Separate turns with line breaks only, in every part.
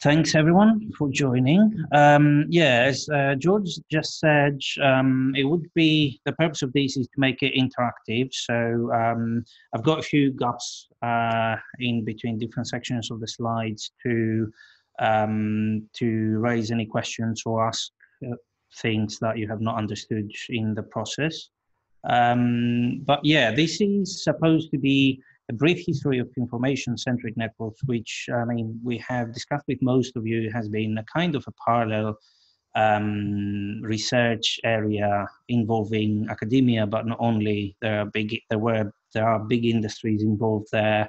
Thanks everyone for joining. Um, yeah, as uh, George just said, um, it would be the purpose of this is to make it interactive. So um, I've got a few gaps uh, in between different sections of the slides to um, to raise any questions or ask uh, things that you have not understood in the process. Um, but yeah, this is supposed to be a brief history of information-centric networks, which I mean we have discussed with most of you, has been a kind of a parallel um, research area involving academia, but not only. There are big, there were, there are big industries involved there,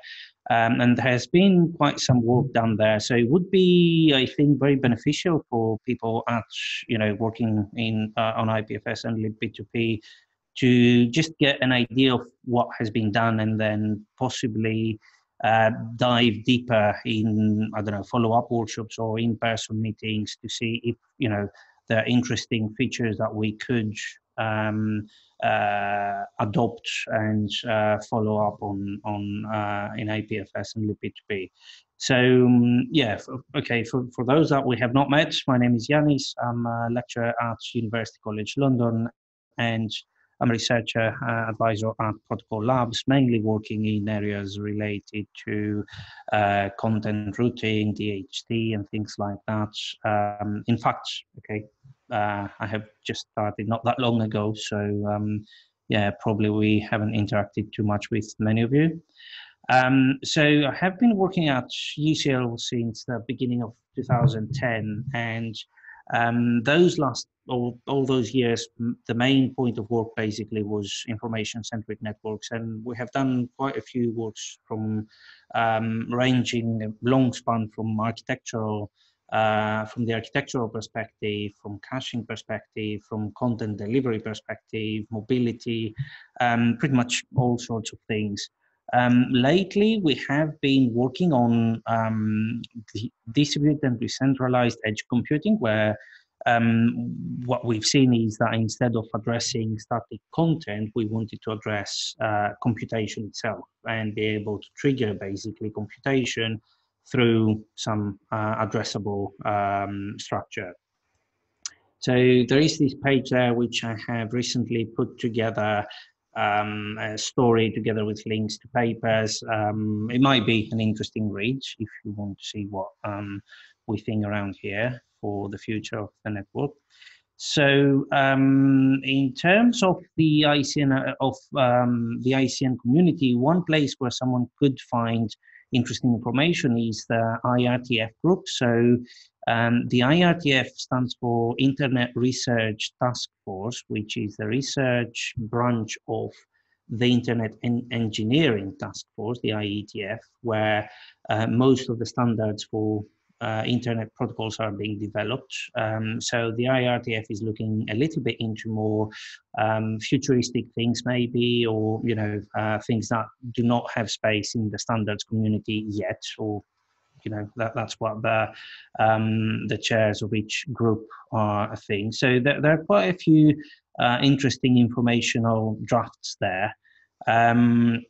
um, and there has been quite some work done there. So it would be, I think, very beneficial for people at, you know, working in uh, on IPFS and libp2p to just get an idea of what has been done and then possibly uh, dive deeper in I don't know follow up workshops or in person meetings to see if you know there are interesting features that we could um, uh, adopt and uh, follow up on on uh, in IPFS and libp2p. So um, yeah, for, okay. For, for those that we have not met, my name is Yiannis. I'm a lecturer at University College London, and I'm a researcher uh, advisor at Protocol Labs, mainly working in areas related to uh, content routing, DHT, and things like that. Um, in fact, okay, uh, I have just started not that long ago, so um, yeah, probably we haven't interacted too much with many of you. Um, so I have been working at UCL since the beginning of 2010, and um, those last all, all those years, the main point of work basically was information-centric networks, and we have done quite a few works from um, ranging long span from architectural, uh, from the architectural perspective, from caching perspective, from content delivery perspective, mobility, um, pretty much all sorts of things. Um, lately, we have been working on um, distributed and decentralized edge computing, where um, what we've seen is that instead of addressing static content, we wanted to address uh, computation itself and be able to trigger basically computation through some uh, addressable um, structure. So there is this page there which I have recently put together um, a story together with links to papers. Um, it might be an interesting read if you want to see what um, we think around here for the future of the network. So, um, in terms of the ICN uh, of um, the ICN community, one place where someone could find interesting information is the IRTF group. So, um, the IRTF stands for Internet Research Task Force, which is the research branch of the Internet en Engineering Task Force, the IETF, where uh, most of the standards for uh, internet protocols are being developed. Um, so the IRTF is looking a little bit into more um, futuristic things, maybe, or you know, uh, things that do not have space in the standards community yet, or you know, that, that's what the um, the chairs of each group are a thing. So there, there are quite a few uh, interesting informational drafts there. Um,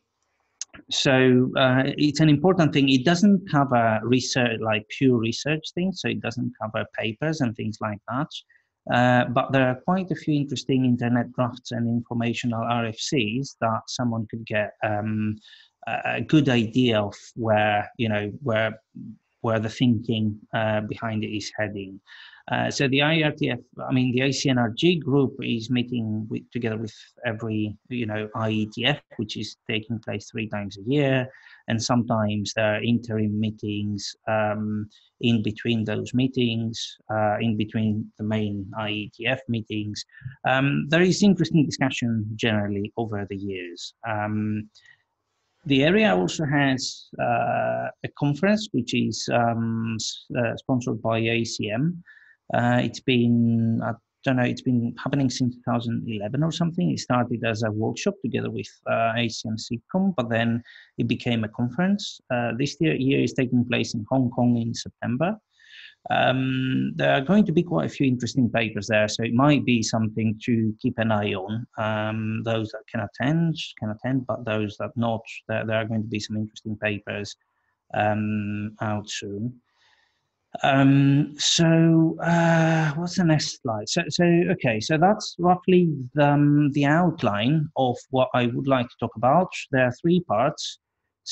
so uh, it's an important thing. It doesn't cover research, like pure research things. So it doesn't cover papers and things like that. Uh, but there are quite a few interesting internet drafts and informational RFCs that someone could get um, a good idea of where you know where where the thinking uh, behind it is heading. Uh, so the IRTF, I mean, the ICNRG group is meeting with, together with every, you know, IETF, which is taking place three times a year. And sometimes there are interim meetings um, in between those meetings, uh, in between the main IETF meetings. Um, there is interesting discussion generally over the years. Um, the area also has uh, a conference which is um, uh, sponsored by ACM, uh, it's been, I don't know, it's been happening since 2011 or something. It started as a workshop together with uh, ACM SIGCOMM, but then it became a conference. Uh, this year, year is taking place in Hong Kong in September. Um, there are going to be quite a few interesting papers there, so it might be something to keep an eye on. Um, those that can attend can attend, but those that not, there, there are going to be some interesting papers um, out soon. Um, so uh, what's the next slide? So, so okay, so that's roughly the, um, the outline of what I would like to talk about. There are three parts.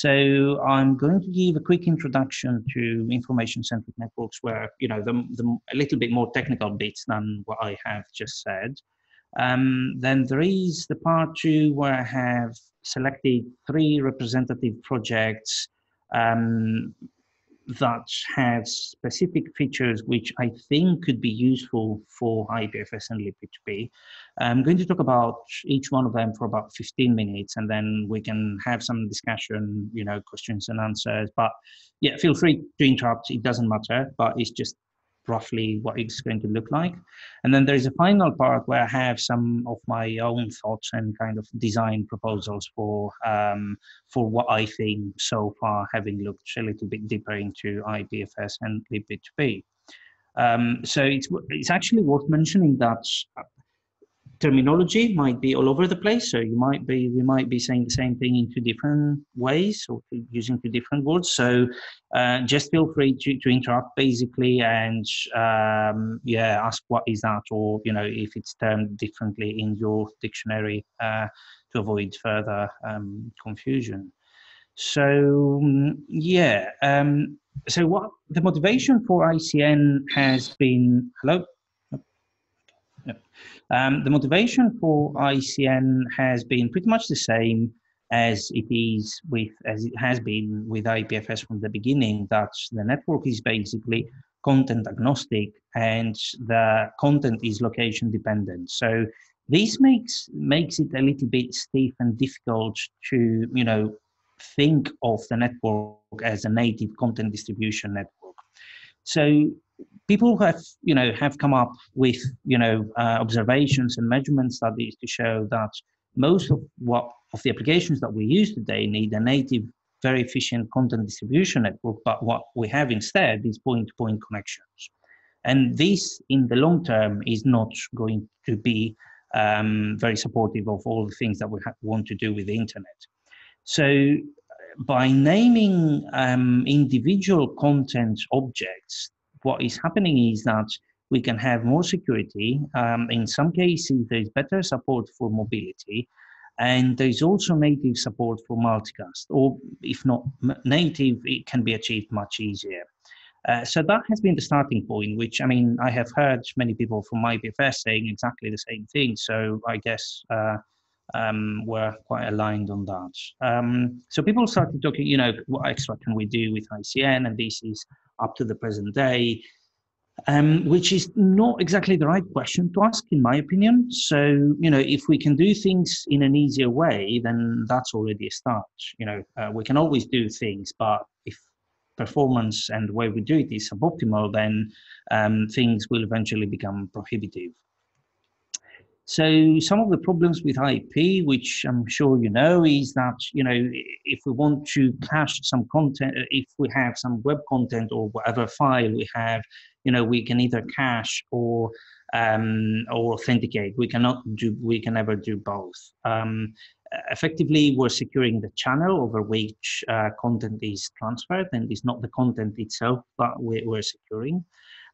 So I'm going to give a quick introduction to information-centric networks where, you know, the, the, a little bit more technical bits than what I have just said. Um, then there is the part two where I have selected three representative projects um, that have specific features which I think could be useful for IPFS and libp2p. I'm going to talk about each one of them for about 15 minutes and then we can have some discussion, you know, questions and answers. But yeah, feel free to interrupt, it doesn't matter, but it's just roughly what it's going to look like. And then there's a final part where I have some of my own thoughts and kind of design proposals for um, for what I think so far, having looked a little bit deeper into IPFS and libp2p. Um, so it's it's actually worth mentioning that terminology might be all over the place. So you might be, we might be saying the same thing in two different ways or using two different words. So uh, just feel free to, to interrupt basically and um, yeah, ask what is that or, you know, if it's termed differently in your dictionary uh, to avoid further um, confusion. So yeah, um, so what the motivation for ICN has been, hello? Um, the motivation for ICN has been pretty much the same as it is with as it has been with IPFS from the beginning. That the network is basically content agnostic and the content is location dependent. So this makes makes it a little bit stiff and difficult to you know think of the network as a native content distribution network. So people have you know have come up with you know uh, observations and measurement studies to show that most of what of the applications that we use today need a native very efficient content distribution network but what we have instead is point-to-point connections. And this in the long term is not going to be um, very supportive of all the things that we want to do with the internet. So by naming um, individual content objects what is happening is that we can have more security. Um, in some cases, there's better support for mobility. And there's also native support for multicast, or if not native, it can be achieved much easier. Uh, so that has been the starting point, which I mean, I have heard many people from IPFS saying exactly the same thing. So I guess uh, um, we're quite aligned on that. Um, so people started talking, you know, what extra can we do with ICN? And this is up to the present day, um, which is not exactly the right question to ask, in my opinion. So, you know, if we can do things in an easier way, then that's already a start. You know, uh, we can always do things, but if performance and the way we do it is suboptimal, then um, things will eventually become prohibitive. So some of the problems with IP, which I'm sure you know, is that you know if we want to cache some content, if we have some web content or whatever file we have, you know, we can either cache or um, or authenticate. We cannot do. We can never do both. Um, effectively, we're securing the channel over which uh, content is transferred, and it's not the content itself, we're, we're securing.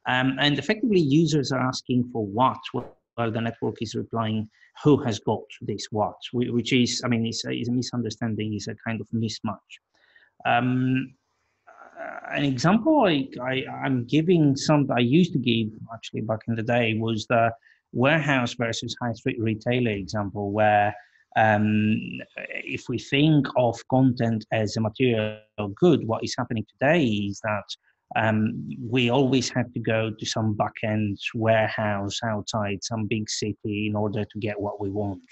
Um, and effectively, users are asking for what while the network is replying who has got this what, which is, I mean, it's a, it's a misunderstanding, is a kind of mismatch. Um, uh, an example I, I, I'm giving some I used to give actually back in the day was the warehouse versus high street retailer example where um, if we think of content as a material good, what is happening today is that um, we always have to go to some back end warehouse outside some big city in order to get what we want.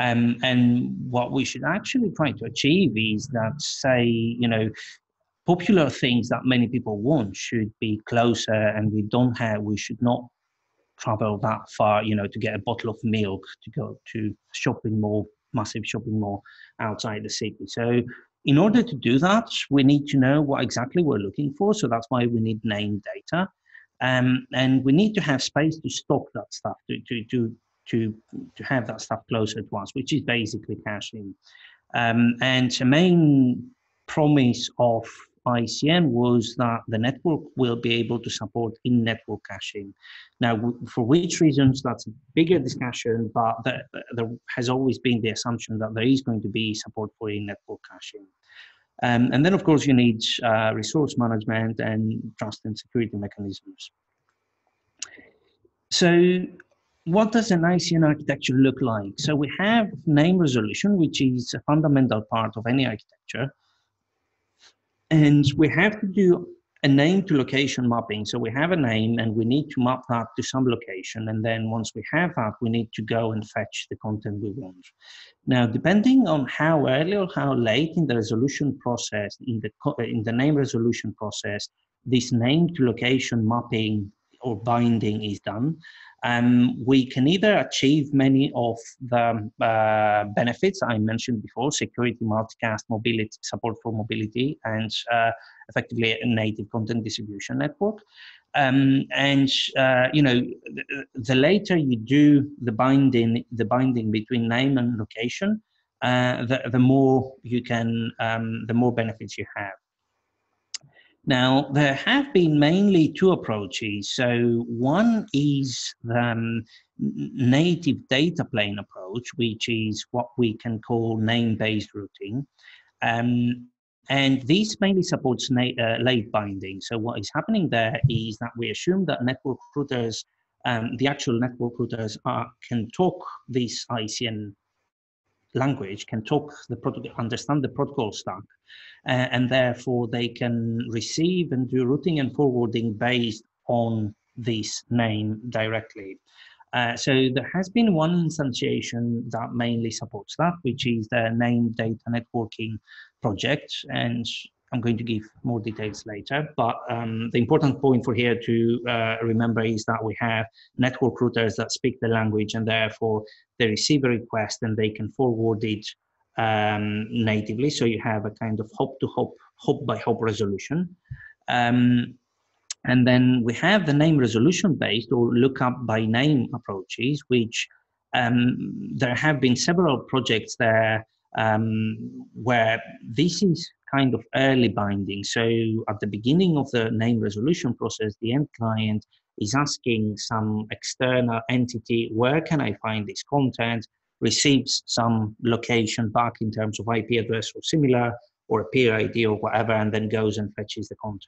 Um, and what we should actually try to achieve is that, say, you know, popular things that many people want should be closer, and we don't have, we should not travel that far, you know, to get a bottle of milk to go to shopping mall, massive shopping mall outside the city. So in order to do that, we need to know what exactly we're looking for. So that's why we need name data. Um, and we need to have space to stock that stuff, to, to, to, to, to have that stuff closer to us, which is basically caching. Um, and the main promise of ICN was that the network will be able to support in-network caching. Now, for which reasons, that's a bigger discussion, but there, has always been the assumption that there is going to be support for in-network caching. Um, and then, of course, you need uh, resource management and trust and security mechanisms. So what does an ICN architecture look like? So we have name resolution, which is a fundamental part of any architecture. And we have to do a name to location mapping. So we have a name and we need to map that to some location. And then once we have that, we need to go and fetch the content we want. Now, depending on how early or how late in the resolution process, in the, in the name resolution process, this name to location mapping or binding is done, um, we can either achieve many of the uh, benefits I mentioned before, security, multicast, mobility, support for mobility, and uh, effectively a native content distribution network. Um, and uh, you know, the, the, later you do the binding, the binding between name and location, uh, the, the more you can, um, the more benefits you have. Now, there have been mainly two approaches. So, one is the um, native data plane approach, which is what we can call name based routing. Um, and this mainly supports uh, late binding. So, what is happening there is that we assume that network routers, um, the actual network routers, are, can talk this ICN language, can talk the protocol, understand the protocol stack, uh, and therefore they can receive and do routing and forwarding based on this name directly. Uh, so there has been one instantiation that mainly supports that, which is the name data networking project. And I'm going to give more details later. But um, the important point for here to uh, remember is that we have network routers that speak the language and therefore they receive a request and they can forward it um, natively. So you have a kind of hop to hop, hop by hop resolution. Um, and then we have the name resolution based or lookup by name approaches, which um, there have been several projects there um, where this is kind of early binding. So at the beginning of the name resolution process, the end client is asking some external entity, where can I find this content? Receives some location back in terms of IP address or similar, or a peer ID or whatever, and then goes and fetches the content.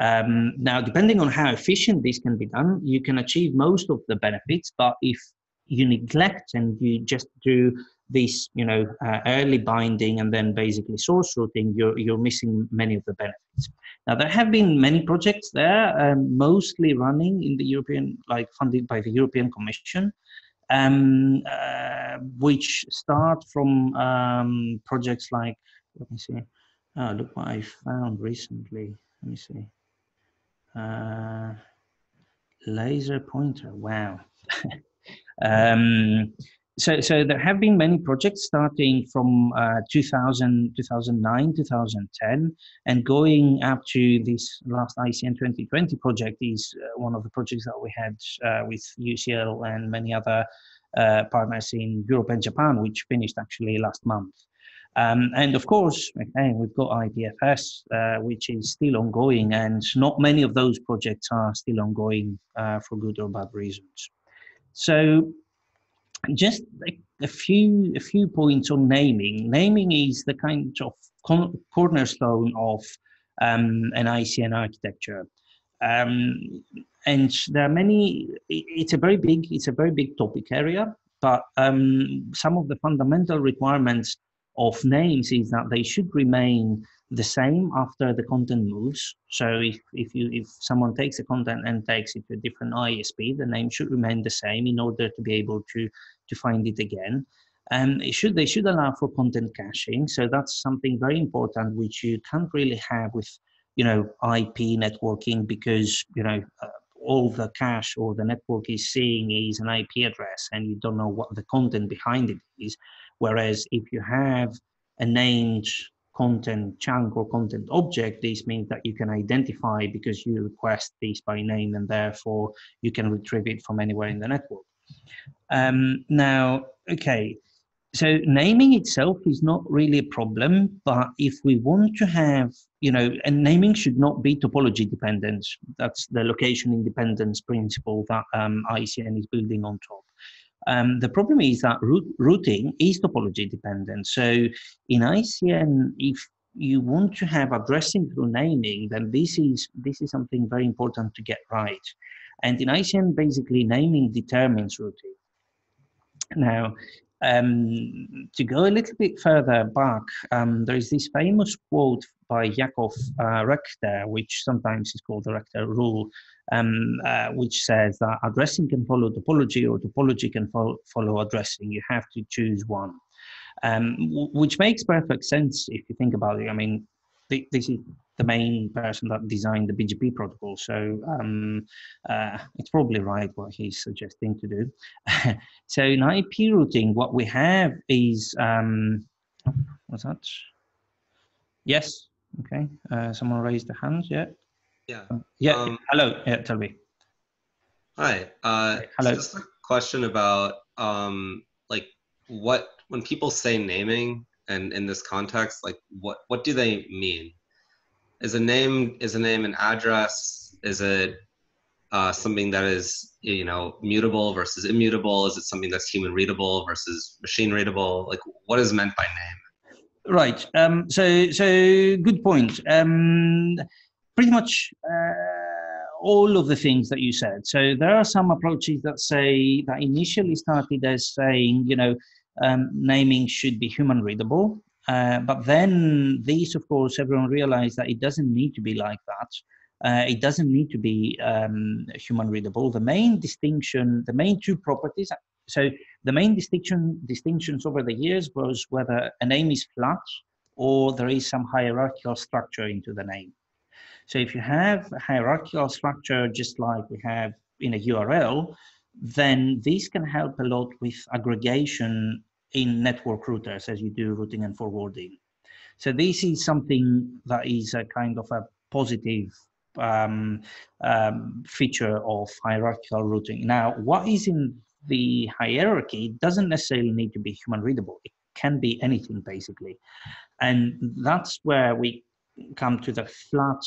Um, now, depending on how efficient this can be done, you can achieve most of the benefits, but if you neglect and you just do this, you know, uh, early binding and then basically source routing, you're, you're missing many of the benefits. Now, there have been many projects there, um, mostly running in the European, like funded by the European Commission, um, uh, which start from um, projects like, let me see, oh, look what I found recently. Let me see. Uh, laser pointer, wow. um, so, so there have been many projects starting from uh, 2000, 2009, 2010, and going up to this last ICN 2020 project is uh, one of the projects that we had uh, with UCL and many other uh, partners in Europe and Japan, which finished actually last month. Um, and of course, again, we've got IPFS, uh, which is still ongoing, and not many of those projects are still ongoing uh, for good or bad reasons. So just a few a few points on naming. Naming is the kind of cornerstone of um, an ICN architecture, um, and there are many. It's a very big it's a very big topic area, but um, some of the fundamental requirements of names is that they should remain the same after the content moves. So if, if you if someone takes the content and takes it to a different ISP, the name should remain the same in order to be able to to find it again. And it should they should allow for content caching. So that's something very important which you can't really have with you know IP networking because you know uh, all the cache or the network is seeing is an IP address and you don't know what the content behind it is. Whereas if you have a named content chunk or content object, this means that you can identify because you request this by name and therefore you can retrieve it from anywhere in the network. Um, now, okay, so naming itself is not really a problem, but if we want to have, you know, and naming should not be topology dependent. That's the location independence principle that um, ICN is building on top. Um, the problem is that root, routing is topology dependent. So in ICN, if you want to have addressing through naming, then this is this is something very important to get right. And in ICN, basically naming determines routing. Now, um, to go a little bit further back, um, there is this famous quote by Yakov uh, Rekhter, which sometimes is called the Rekhter rule, um, uh, which says that addressing can follow topology or topology can fo- follow addressing. You have to choose one, um, w- which makes perfect sense if you think about it. I mean, th- this is the main person that designed the BGP protocol. So um, uh, it's probably right what he's suggesting to do. so in IP routing, what we have is um, what's that? Yes. Okay. Uh, someone raised a hand. Yeah.
Yeah.
Yeah. Um, hello. Yeah. Tell me.
Hi. Uh, Hello. Just a question about um, like what when people say naming and in this context, like what what do they mean? Is a name is a name an address is it uh, something that is you know mutable versus immutable? Is it something that's human readable versus machine readable? Like what is meant by name?
Right. Um, so so good point. Um, pretty much uh, all of the things that you said. So there are some approaches that say that initially started as saying you know um, naming should be human readable uh, but then these, of course, everyone realized that it doesn't need to be like that. Uh, it doesn't need to be um, human readable. The main distinction, the main two properties. So the main distinction distinctions over the years was whether a name is flat or there is some hierarchical structure into the name. So if you have a hierarchical structure, just like we have in a URL, then this can help a lot with aggregation in network routers as you do routing and forwarding. So this is something that is a kind of a positive um, um, feature of hierarchical routing. Now, what is in the hierarchy doesn't necessarily need to be human readable. It can be anything basically. And that's where we come to the flat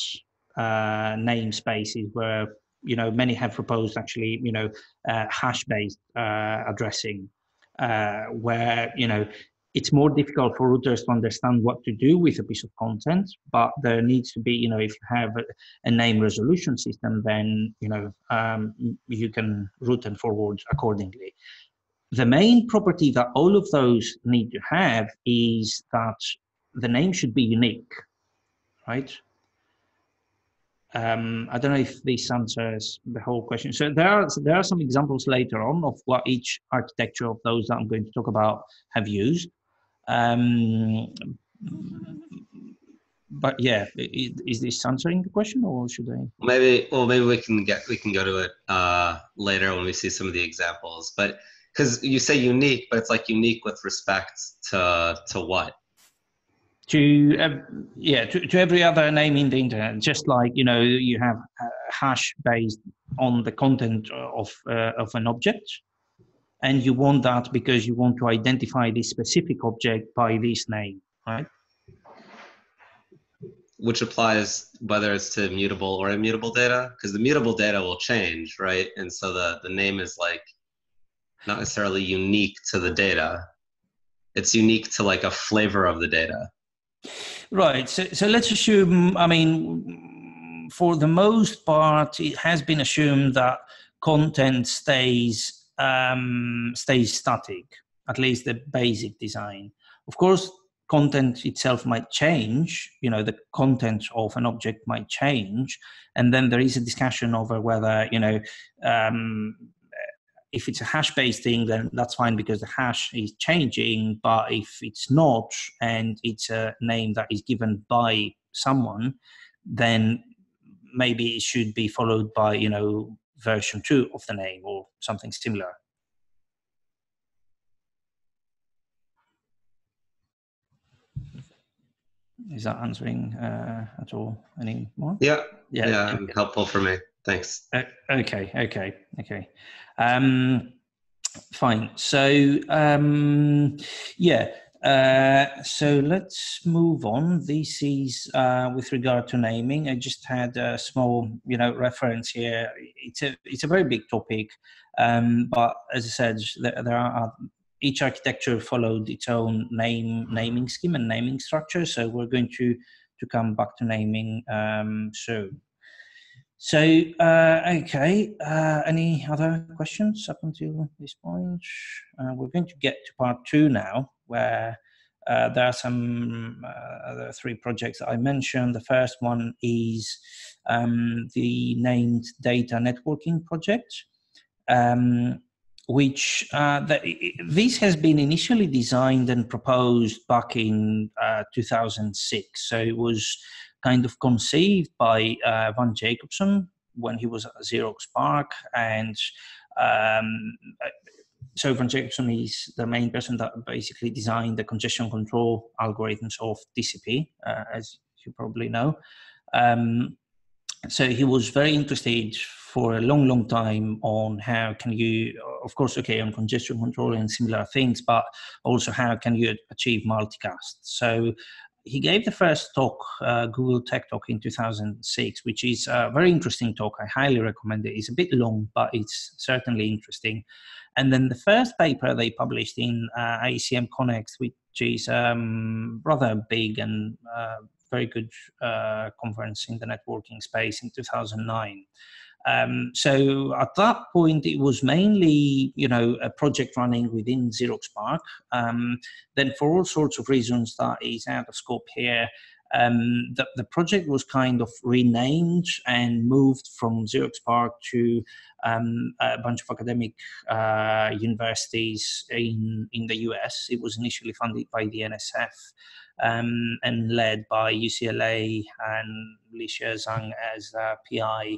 uh, namespaces where, you know, many have proposed actually, you know, uh, hash-based uh, addressing uh, where you know it's more difficult for routers to understand what to do with a piece of content but there needs to be you know if you have a, a name resolution system then you know um, you can route and forward accordingly. The main property that all of those need to have is that the name should be unique right um, I don't know if this answers the whole question. So there are there are some examples later on of what each architecture of those that I'm going to talk about have used. Um, but yeah, is this answering the question, or should I?
Maybe. Well, maybe we can get we can go to it uh, later when we see some of the examples. But because you say unique, but it's like unique with respect to to what?
To uh, yeah to, to every other name in the internet just like you know you have a hash based on the content of uh, of an object and you want that because you want to identify this specific object by this name right?
Which applies whether it's to mutable or immutable data because the mutable data will change right? And so the the name is like not necessarily unique to the data. It's unique to like a flavor of the data
Right. So, so let's assume, I mean, for the most part, it has been assumed that content stays um, stays static, at least the basic design. Of course, content itself might change. You know, the content of an object might change, and then there is a discussion over whether you know um, if it's a hash based thing, then that's fine because the hash is changing. But if it's not, and it's a name that is given by someone, then maybe it should be followed by, you know, version two of the name or something similar. Is that answering uh, at all any more?
Yeah, yeah, yeah helpful for me. Thanks.
Uh, okay, okay, okay. Um, Fine. So um, yeah. Uh, so let's move on. This is uh, with regard to naming. I just had a small, you know, reference here. It's a it's a very big topic, um, but as I said, there, there are each architecture followed its own name naming scheme and naming structure. So we're going to to come back to naming um, soon. So, uh, okay, uh, any other questions up until this point? Uh, we're going to get to part two now, where uh, there are some uh, other three projects that I mentioned. The first one is um, the named data networking project. Um, which uh, the, this has been initially designed and proposed back in uh, 2006. So it was kind of conceived by uh, Van Jacobson when he was at Xerox PARC, and um, so Van Jacobson is the main person that basically designed the congestion control algorithms of TCP, uh, as you probably know. Um, so he was very interested for a long, long time on how can you, of course, okay, on congestion control and similar things, but also how can you achieve multicast. So he gave the first talk, uh, Google Tech Talk in 2006, which is a very interesting talk. I highly recommend it. It's a bit long, but it's certainly interesting. And then the first paper they published in uh, ACM CoNEXT, which is um, rather big and uh, very good uh, conference in the networking space in 2009. Um, so at that point, it was mainly, you know, a project running within Xerox PARC. Um, then, for all sorts of reasons that is out of scope here, um, the, the, project was kind of renamed and moved from Xerox PARC to um, a bunch of academic uh, universities in, in the US. It was initially funded by the NSF um, and led by UCLA and Lixia Zhang as a PI,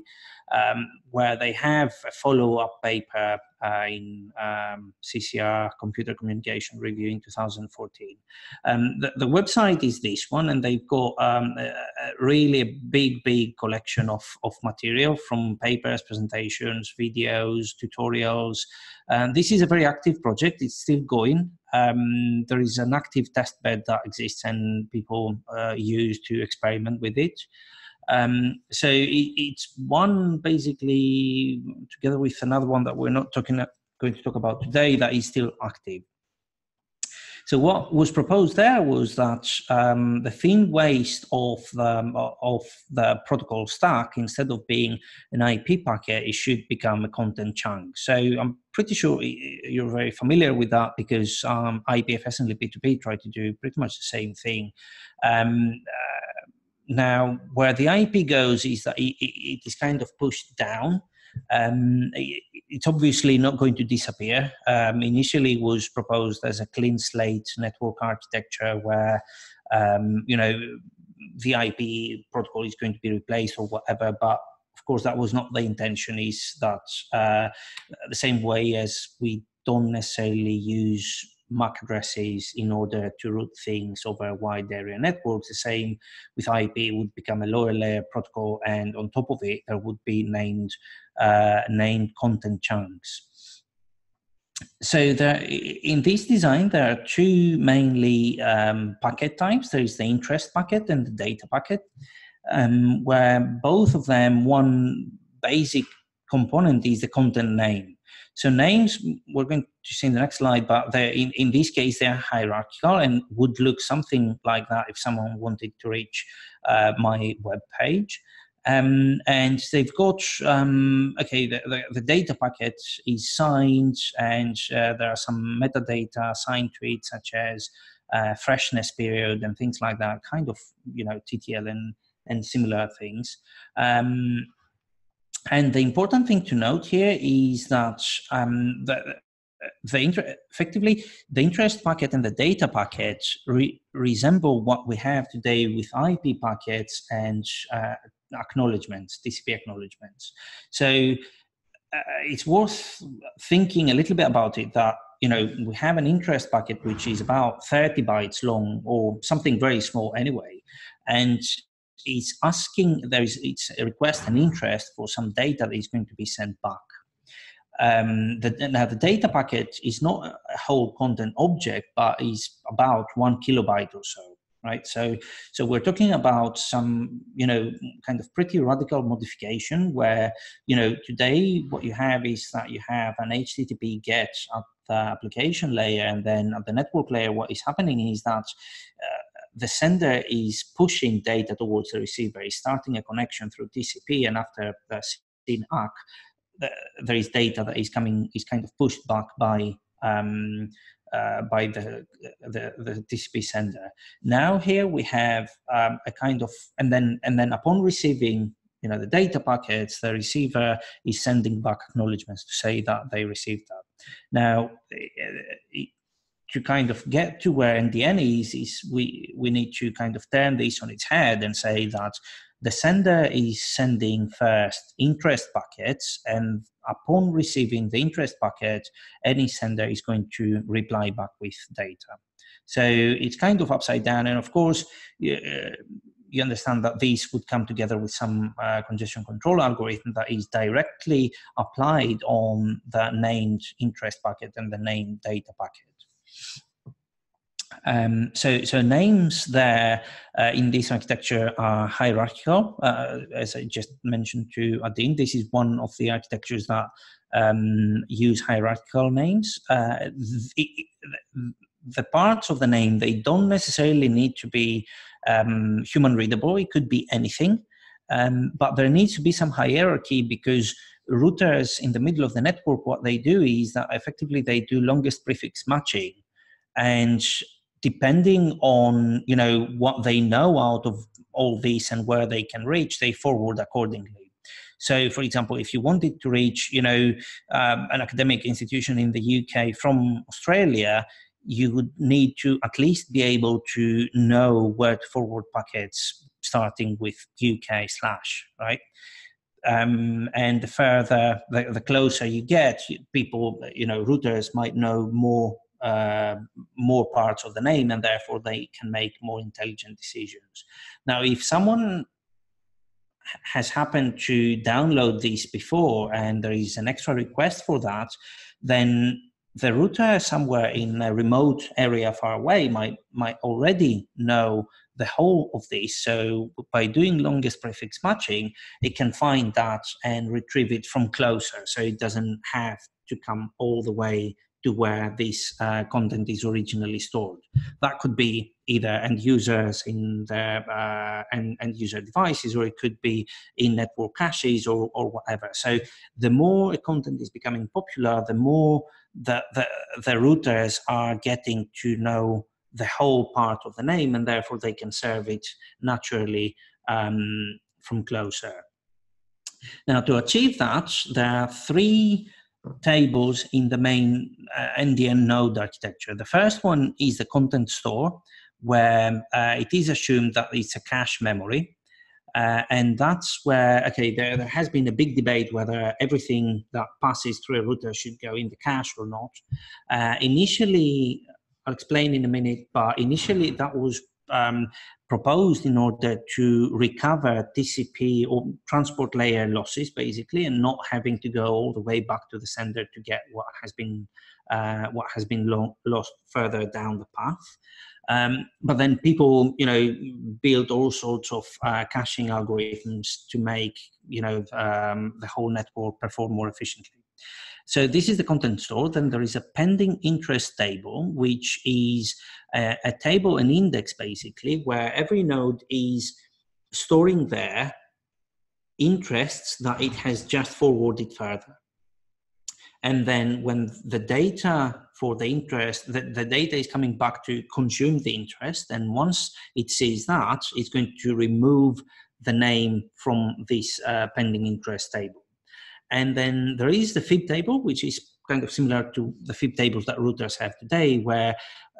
um, where they have a follow-up paper uh, in um, CCR Computer Communication Review in 2014. Um, the, the, website is this one, and they've got um, a, a really big, big collection of, of material from papers, presentations, videos, tutorials. Um, this is a very active project. It's still going. Um, there is an active test bed that exists and people uh, use to experiment with it. Um, so it, it's one basically together with another one that we're not talking going to talk about today that is still active. So what was proposed there was that um, the thin waist of the, of the protocol stack, instead of being an IP packet, it should become a content chunk. So I'm pretty sure you're very familiar with that because um, IPFS and libp2p try to do pretty much the same thing. Um, uh, now, where the IP goes is that it, it is kind of pushed down. Um, it's obviously not going to disappear. Um, initially, was proposed as a clean slate network architecture where um, you know the IP protocol is going to be replaced or whatever. But of course, that was not the intention. Is that uh, the same way as we don't necessarily use MAC addresses in order to route things over wide area networks. The same with IP would become a lower layer protocol, and on top of it, there would be named uh, named content chunks. So there, in this design, there are two mainly um, packet types. There is the interest packet and the data packet, um, where both of them, one basic component is the content name. So names, we're going to see in the next slide, but in, in this case, they're hierarchical and would look something like that if someone wanted to reach uh, my web page. Um, and they've got um, okay the, the, the, data packet is signed and uh, there are some metadata assigned to it such as uh, freshness period and things like that kind of you know ttl and and similar things um, and the important thing to note here is that um, the, the inter- effectively the interest packet and the data packet re- resemble what we have today with IP packets and uh, acknowledgements, TCP acknowledgements. So uh, it's worth thinking a little bit about it that you know we have an interest packet which is about 30 bytes long or something very small anyway and it's asking there is it's a request and interest for some data that is going to be sent back. Um, the, now the data packet is not a whole content object, but is about one kilobyte or so right? So so we're talking about some you know kind of pretty radical modification where you know today what you have is that you have an http get at the application layer and then at the network layer what is happening is that uh, the sender is pushing data towards the receiver is starting a connection through tcp and after the SYN-ACK, there is data that is coming is kind of pushed back by um, uh, by the, the, the TCP sender. Now here we have um, a kind of and then and then upon receiving you know the data packets, the receiver is sending back acknowledgements to say that they received that. Now. To kind of get to where NDN is, is we, we need to kind of turn this on its head and say that the sender is sending first interest packets and upon receiving the interest packet, any sender is going to reply back with data. So it's kind of upside down. And of course, you, uh, you understand that these would come together with some uh, congestion control algorithm that is directly applied on the named interest packet and the named data packet. Um, so, so names there uh, in this architecture are hierarchical. Uh, as I just mentioned to Adin, this is one of the architectures that um, use hierarchical names. Uh, the, the, parts of the name they don't necessarily need to be um, human readable. It could be anything, um, but there needs to be some hierarchy because routers in the middle of the network, what they do is that effectively they do longest prefix matching and depending on you know what they know out of all this and where they can reach they forward accordingly. So for example if you wanted to reach you know um, an academic institution in the uk from australia you would need to at least be able to know where to forward packets starting with uk slash right? Um, and the further the, the closer you get people you know routers might know more uh, more parts of the name and therefore they can make more intelligent decisions. Now, if someone has happened to download these before and there is an extra request for that, then the router somewhere in a remote area far away might might already know the whole of this. So by doing longest prefix matching, it can find that and retrieve it from closer. So it doesn't have to come all the way to where this uh, content is originally stored. That could be either end users in their uh, end, end user devices, or it could be in network caches or, or whatever. So the more a content is becoming popular, the more the, the, the routers are getting to know the whole part of the name, and therefore they can serve it naturally um, from closer. Now, to achieve that, there are three tables in the main uh, NDN node architecture. The first one is the content store, where uh, it is assumed that it's a cache memory. Uh, and that's where, okay, there, there has been a big debate whether everything that passes through a router should go in the cache or not. Uh, initially, I'll explain in a minute, but initially that was um, proposed in order to recover TCP or transport layer losses, basically, and not having to go all the way back to the sender to get what has been uh, what has been lo- lost further down the path. Um, but then people, you know, build all sorts of uh, caching algorithms to make, you know, um, the whole network perform more efficiently. So this is the content store. Then there is a pending interest table, which is a, a table, an index basically, where every node is storing there interests that it has just forwarded further. And then when the data for the interest, the, the data is coming back to consume the interest. And once it sees that, it's going to remove the name from this uh, pending interest table. And then there is the fib table, which is kind of similar to the fib tables that routers have today, where,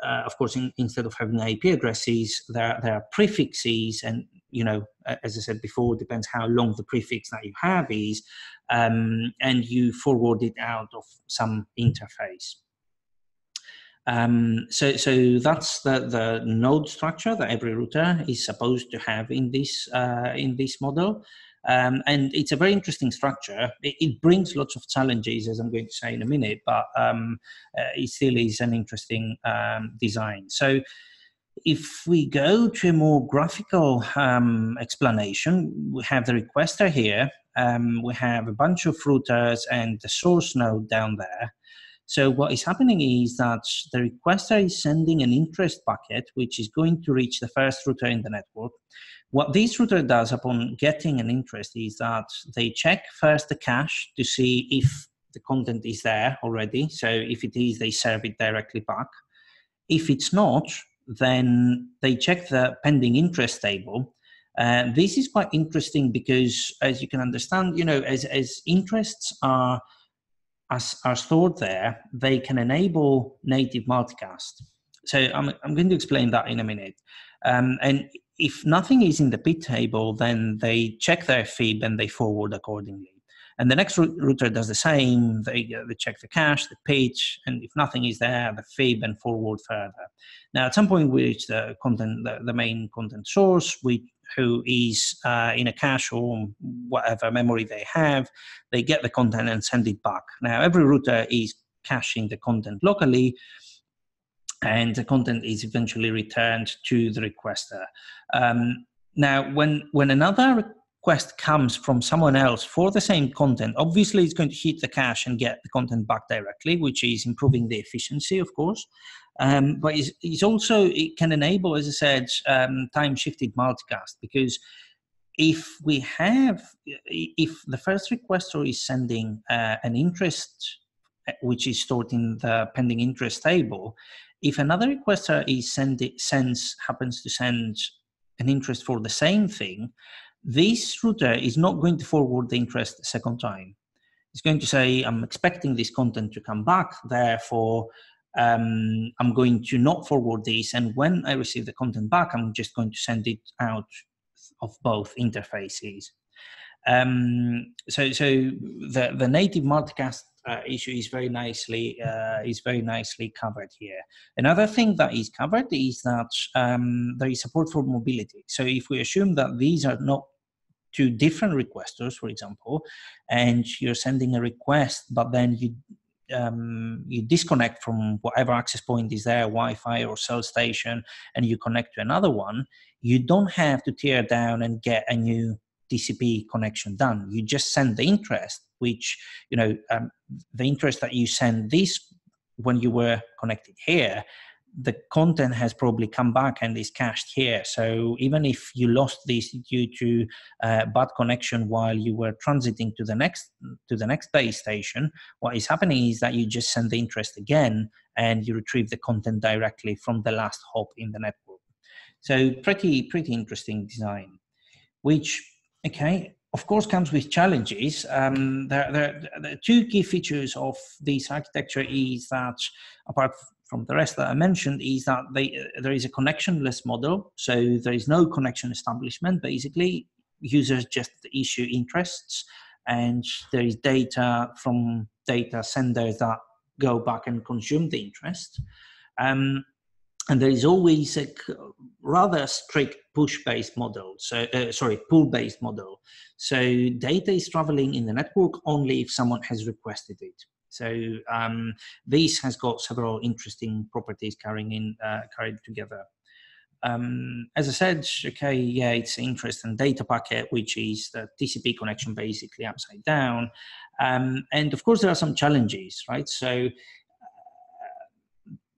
uh, of course, in, instead of having IP addresses, there, there are prefixes. And, you know, as I said before, depends how long the prefix that you have is. Um, and you forward it out of some interface. Um, so, so that's the, the node structure that every router is supposed to have in this uh, in this model. Um, and it's a very interesting structure. It, it, brings lots of challenges, as I'm going to say in a minute, but um, uh, it still is an interesting um, design. So if we go to a more graphical um, explanation, we have the requester here. Um, we have a bunch of routers and the source node down there. So what is happening is that the requester is sending an interest packet, which is going to reach the first router in the network. What this router does upon getting an interest is that they check first the cache to see if the content is there already. So if it is, they serve it directly back. If it's not, then they check the pending interest table. Uh, this is quite interesting because, as you can understand, you know, as, as interests are as are stored there, they can enable native multicast. So I'm, I'm going to explain that in a minute. Um, and if nothing is in the PIT table, then they check their FIB and they forward accordingly. And the next router does the same. They, uh, they check the cache, the page, and if nothing is there, the FIB and forward further. Now, at some point, we reach the content, the, the main content source, we, who is uh, in a cache or whatever memory they have. They get the content and send it back. Now, every router is caching the content locally, and the content is eventually returned to the requester. Um, now, when when another request comes from someone else for the same content, obviously it's going to hit the cache and get the content back directly, which is improving the efficiency, of course. Um, but it's, it's, also it can enable, as I said, um, time shifted multicast because if we have if the first requester is sending uh, an interest which is stored in the pending interest table if another requester is send sends happens to send an interest for the same thing, this router is not going to forward the interest a second time. It's going to say, I'm expecting this content to come back, therefore um, I'm going to not forward this. And when I receive the content back, I'm just going to send it out of both interfaces. Um, so, so the, the native multicast uh, issue is very nicely uh, is very nicely covered here. Another thing that is covered is that um, there is support for mobility. So if we assume that these are not two different requesters, for example, and you're sending a request, but then you um, you disconnect from whatever access point is there, Wi-Fi or cell station, and you connect to another one, you don't have to tear down and get a new TCP connection done. You just send the interest, which you know um, the interest that you send this when you were connected here the content has probably come back and is cached here. So even if you lost this due to uh, bad connection while you were transiting to the next to the next base station, what is happening is that you just send the interest again and you retrieve the content directly from the last hop in the network. So pretty pretty interesting design, which okay of course comes with challenges. Um, there, there, the two key features of this architecture is that, apart from the rest that I mentioned, is that they, uh, there is a connectionless model. So there is no connection establishment. Basically, users just issue interests, and there is data from data senders that go back and consume the interest. Um, and there is always a rather strict push-based model. So, uh, sorry, pull-based model. So data is traveling in the network only if someone has requested it. So um, this has got several interesting properties carrying in uh, carried together. Um, as I said, okay, yeah, it's interest and data packet, which is the TCP connection basically upside down. Um, and of course, there are some challenges, right? So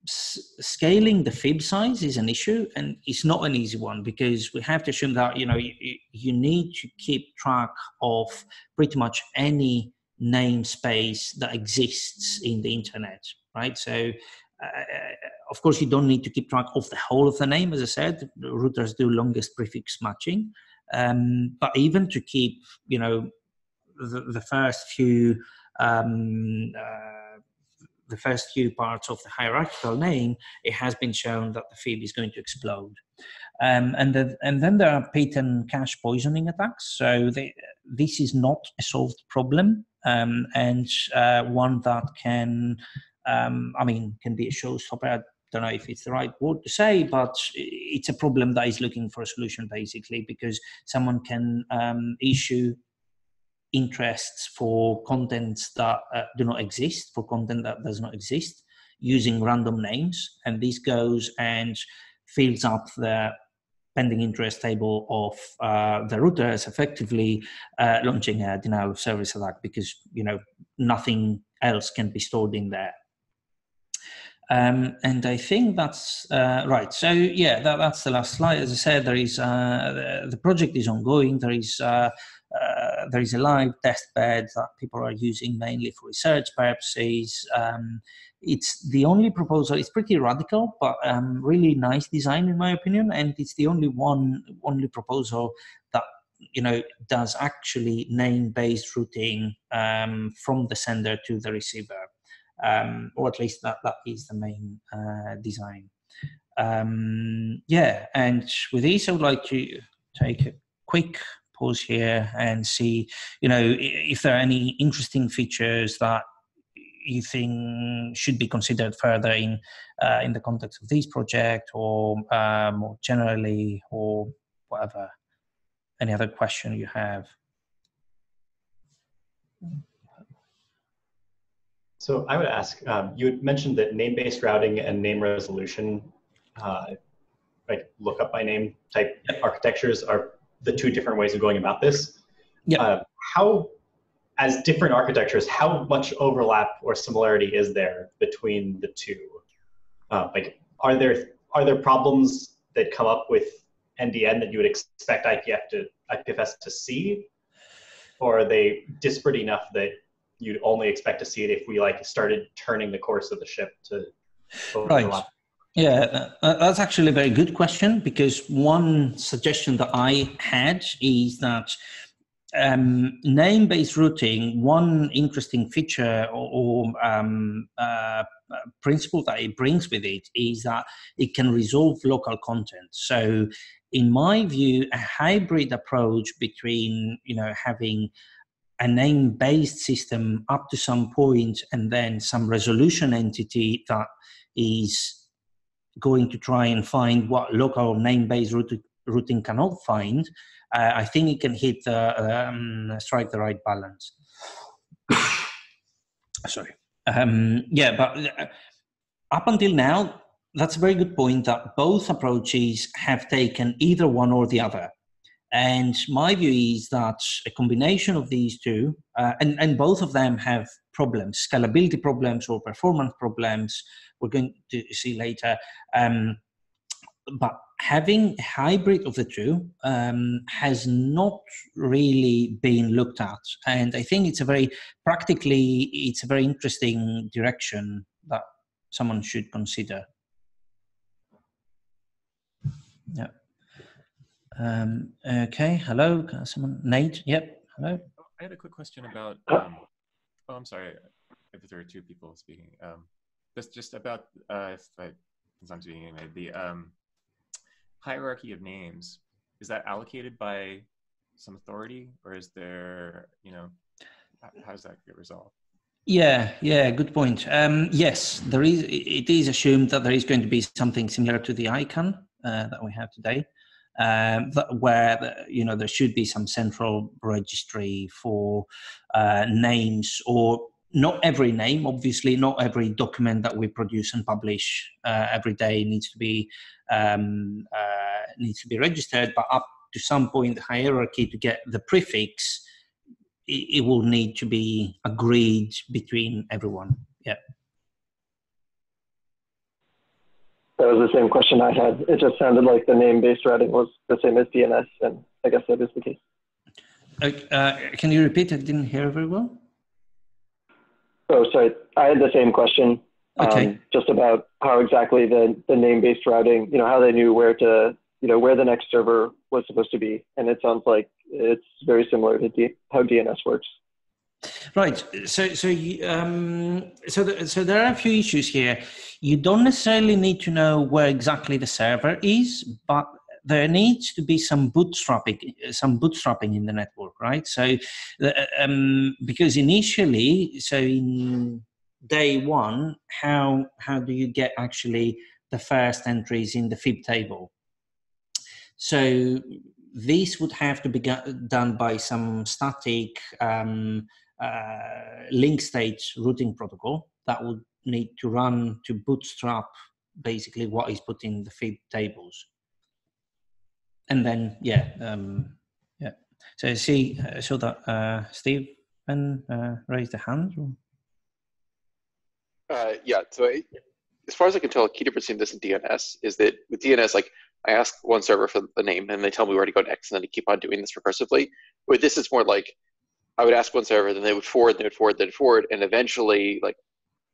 scaling the fib size is an issue and it's not an easy one because we have to assume that you know you, you need to keep track of pretty much any namespace that exists in the internet right? So uh, of course you don't need to keep track of the whole of the name as i said. Routers do longest prefix matching. Um, but even to keep you know the, the first few um, uh, the first few parts of the hierarchical name, it has been shown that the fib is going to explode. Um, and, the, and then there are patent cache poisoning attacks. So they, this is not a solved problem um, and uh, one that can, um, I mean, can be a showstopper I don't know if it's the right word to say, but it's a problem that is looking for a solution basically because someone can um, issue interests for contents that uh, do not exist, for content that does not exist, using random names. And this goes and fills up the pending interest table of uh, the router as effectively uh, launching a denial of service attack because you know nothing else can be stored in there. Um, and I think that's uh, right. So yeah, that, that's the last slide. As I said, there is uh, the, the, project is ongoing. There is uh, there is a live test bed that people are using mainly for research purposes. Um, it's the only proposal. It's pretty radical, but um, really nice design in my opinion, and it's the only one only proposal that you know does actually name-based routing um, from the sender to the receiver, um, or at least that that is the main uh, design. Um, yeah, and with this, I would like to take a quick pause here and see, you know, if there are any interesting features that you think should be considered further in uh, in the context of this project or uh, more generally or whatever. Any other question you have?
So i would ask um, you had mentioned that name-based routing and name resolution uh, like lookup by name type architectures are the two different ways of going about this
yeah uh,
how as different architectures, how much overlap or similarity is there between the two? Uh, like, are there are there problems that come up with NDN that you would expect IPF to IPFS to see, or are they disparate enough that you'd only expect to see it if we like started turning the course of the ship to overlap?
Right. Yeah, that's actually a very good question because one suggestion that I had is that um, name-based routing, one interesting feature or, or um, uh, principle that it brings with it is that it can resolve local content. So, in my view, a hybrid approach between you know having a name-based system up to some point and then some resolution entity that is going to try and find what local name-based routing, cannot find uh, I think it can hit the um, strike the right balance. Sorry. Um, yeah, but uh, up until now, that's a very good point that both approaches have taken either one or the other. And my view is that a combination of these two, uh, and, and both of them have problems, scalability problems or performance problems, we're going to see later. Um, but having a hybrid of the two um, has not really been looked at. And i think it's a very practically it's a very interesting direction that someone should consider. Yeah. Um, okay hello someone nate? Yep hello.
I had a quick question about um, oh i'm sorry. If there are two people speaking um, just just about uh, if I, since i'm speaking the um, hierarchy of names is that allocated by some authority or is there you know how does that get resolved?
Yeah yeah good point. Um, yes there is it is assumed that there is going to be something similar to the ICANN uh, that we have today um, where you know there should be some central registry for uh, names or not every name obviously not every document that we produce and publish uh, every day needs to be um, uh, needs to be registered, but up to some point, the hierarchy to get the prefix, it, it will need to be agreed between everyone. Yeah.
That was the same question I had. It just sounded like the name-based routing was the same as DNS, and I guess that is the case.
Uh, uh, can you repeat? I didn't hear very well.
Oh, sorry. I had the same question
okay.
um, just about how exactly the, the name-based routing, you know, how they knew where to, you know, where the next server was supposed to be. And it sounds like it's very similar to D- how DNS works.
Right. So, so, um, so, so there are a few issues here. You don't necessarily need to know where exactly the server is, but there needs to be some bootstrapping, some bootstrapping in the network, right? So, um, because initially, so in day one how how do you get actually the first entries in the fib table. So this would have to be done by some static um, link state routing protocol that would need to run to bootstrap basically what is put in the FIB tables. And then, yeah, um, yeah. So see, uh, so that uh, Steve and uh, raise the hand.
Uh, yeah. So I, as far as I can tell, a key difference in this and DNS is that with DNS, like I ask one server for the name and they tell me where to go next, and then I keep on doing this recursively. But this, is more like I would ask one server, then they would forward, they would forward, then forward, and eventually, like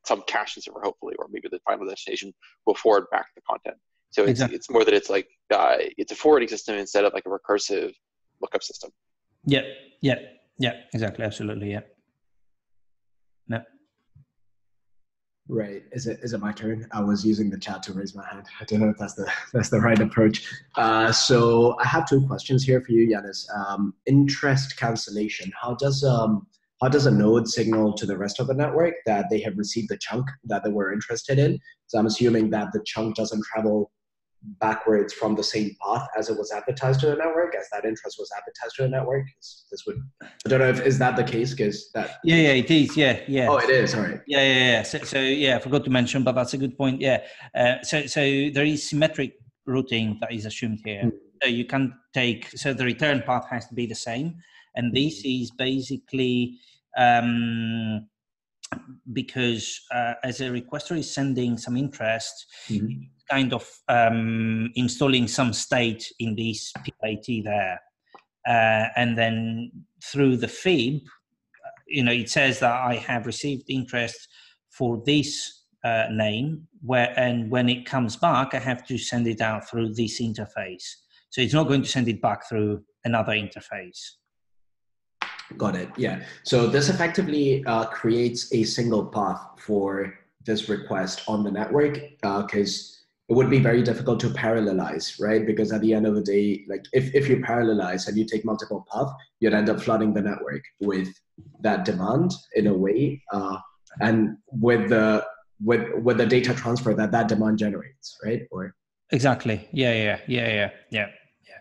some caching server, hopefully, or maybe the final destination will forward back the content. So it's, exactly. it's more that it's like uh, it's a forwarding system instead of like a recursive lookup system.
Yeah, yeah, yeah, exactly, absolutely, yeah. No.
Right. Is it is it my turn? I was using the chat to raise my hand. I don't know if that's the that's the right approach. Uh, so I have two questions here for you, Yiannis. Um, interest cancellation. How does um how does a node signal to the rest of the network that they have received the chunk that they were interested in? So I'm assuming that the chunk doesn't travel backwards from the same path as it was advertised to the network, as that interest was advertised to the network. This would, I don't know if is that the case because that.
Yeah, yeah, it is. Yeah, yeah.
Oh, it is. All right.
Yeah, yeah, yeah. So, so yeah, I forgot to mention, but that's a good point. Yeah. Uh, so, so there is symmetric routing that is assumed here. Mm. So you can take so the return path has to be the same, and this hmm. is basically. Um, because uh, as a requester is sending some interest, mm-hmm kind of um, installing some state in this PIT there. Uh, and then through the FIB, you know, it says that I have received interest for this uh, name, where and when it comes back, I have to send it out through this interface. So it's not going to send it back through another interface.
Got it. Yeah. So this effectively uh, creates a single path for this request on the network because uh, it would be very difficult to parallelize, right? Because at the end of the day, like if, if you parallelize and you take multiple paths, you'd end up flooding the network with that demand in a way, uh, and with the with with the data transfer that that demand generates, right? Or
exactly, yeah, yeah, yeah, yeah, yeah.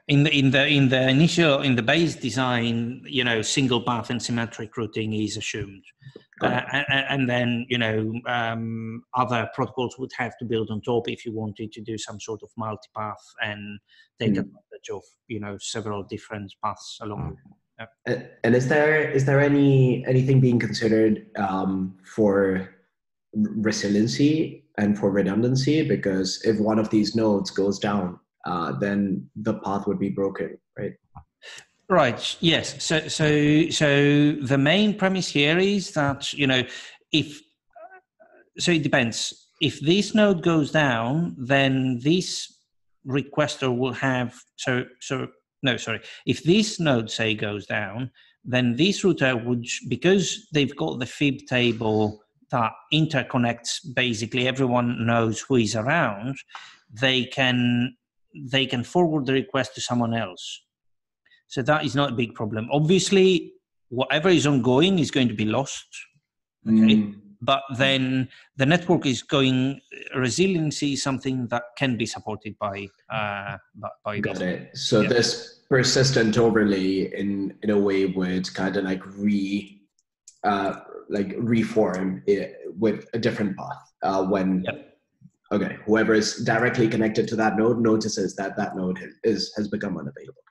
In the in the in the initial in the base design, you know, single path and symmetric routing is assumed. Uh, and, and, then you know um, other protocols would have to build on top if you wanted to do some sort of multipath and take mm. advantage of you know several different paths along.
Mm. And is there is there any anything being considered um, for resiliency and for redundancy? Because if one of these nodes goes down, uh, then the path would be broken, right?
Right. Yes. So, so, so the main premise here is that you know, if so, it depends. If this node goes down, then this requester will have so so no sorry. If this node say goes down, then this router would because they've got the fib table that interconnects basically everyone knows who is around. They can they can forward the request to someone else so that is not a big problem. Obviously, whatever is ongoing is going to be lost. Okay. Mm. But then the network is going, resiliency is something that can be supported by. Uh, by
Got it. So yeah. this persistent overlay in, in a way would kind of like re, uh, like reform it with a different path uh, when yep okay whoever is directly connected to that node notices that that node is has become unavailable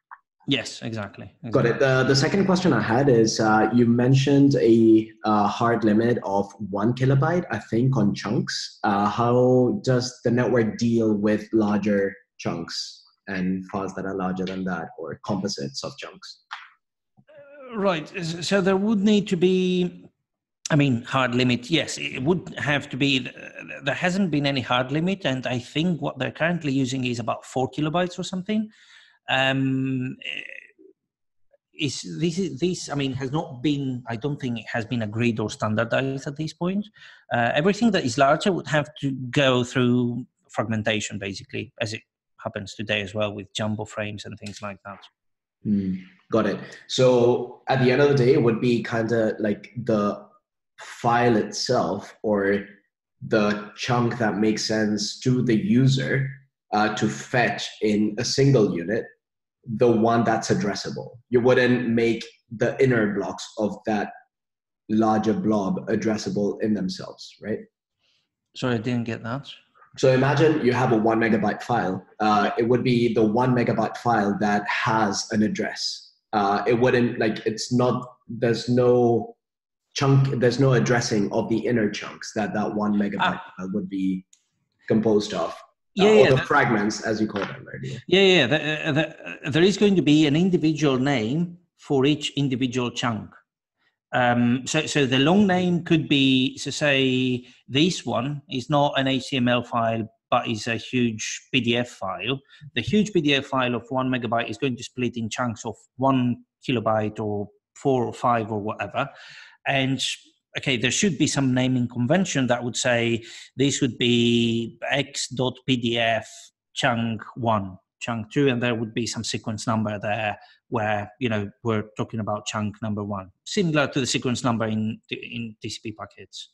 Yes, exactly. exactly.
Got it. The, the second question I had is uh, you mentioned a uh, hard limit of one kilobyte, I think, on chunks. Uh, how does the network deal with larger chunks and files that are larger than that or composites of chunks?
Right. So there would need to be, I mean, hard limit. Yes, it would have to be. There hasn't been any hard limit. And I think what they're currently using is about four kilobytes or something um, is this is this i mean has not been i don't think it has been agreed or standardized at this point uh, everything that is larger would have to go through fragmentation basically as it happens today as well with jumbo frames and things like that
mm, got it so at the end of the day it would be kind of like the file itself or the chunk that makes sense to the user uh, to fetch in a single unit the one that's addressable. You wouldn't make the inner blocks of that larger blob addressable in themselves, right?
Sorry, I didn't get that.
So imagine you have a one megabyte file. Uh, it would be the one megabyte file that has an address. Uh, it wouldn't like it's not. There's no chunk. There's no addressing of the inner chunks that that one megabyte ah. would be composed of.
Yeah, uh, yeah
the fragments, as you call them earlier.
Yeah, yeah. The, the, there is going to be an individual name for each individual chunk. Um, so, so the long name could be, so say this one is not an HTML file, but is a huge PDF file. The huge PDF file of one megabyte is going to split in chunks of one kilobyte or four or five or whatever. And okay, there should be some naming convention that would say this would be x.pdf chunk one, chunk two, and there would be some sequence number there where you know we're talking about chunk number one, similar to the sequence number in in TCP packets.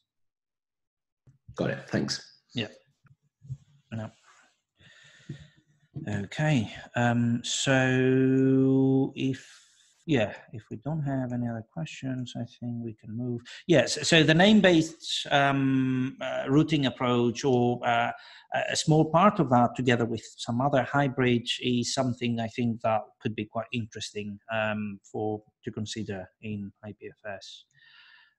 Got it. Thanks.
Yeah. No. Okay. Um, so if yeah, if we don't have any other questions, I think we can move. Yes, so the name-based um, uh, routing approach or uh, a small part of that together with some other hybrid is something I think that could be quite interesting um, for to consider in IPFS.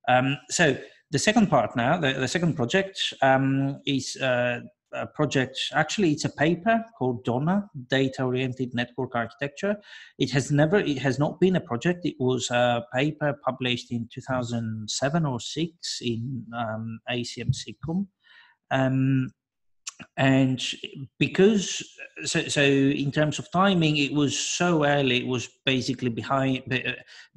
Um, so the second part now, the, the second project um, is uh, a project. Actually, it's a paper called DONA Data Oriented Network Architecture. It has never, it has not been a project. It was a paper published in 2007 or six in um, ACM SIGCOMM. Um, and because so, so in terms of timing it was so early it was basically behind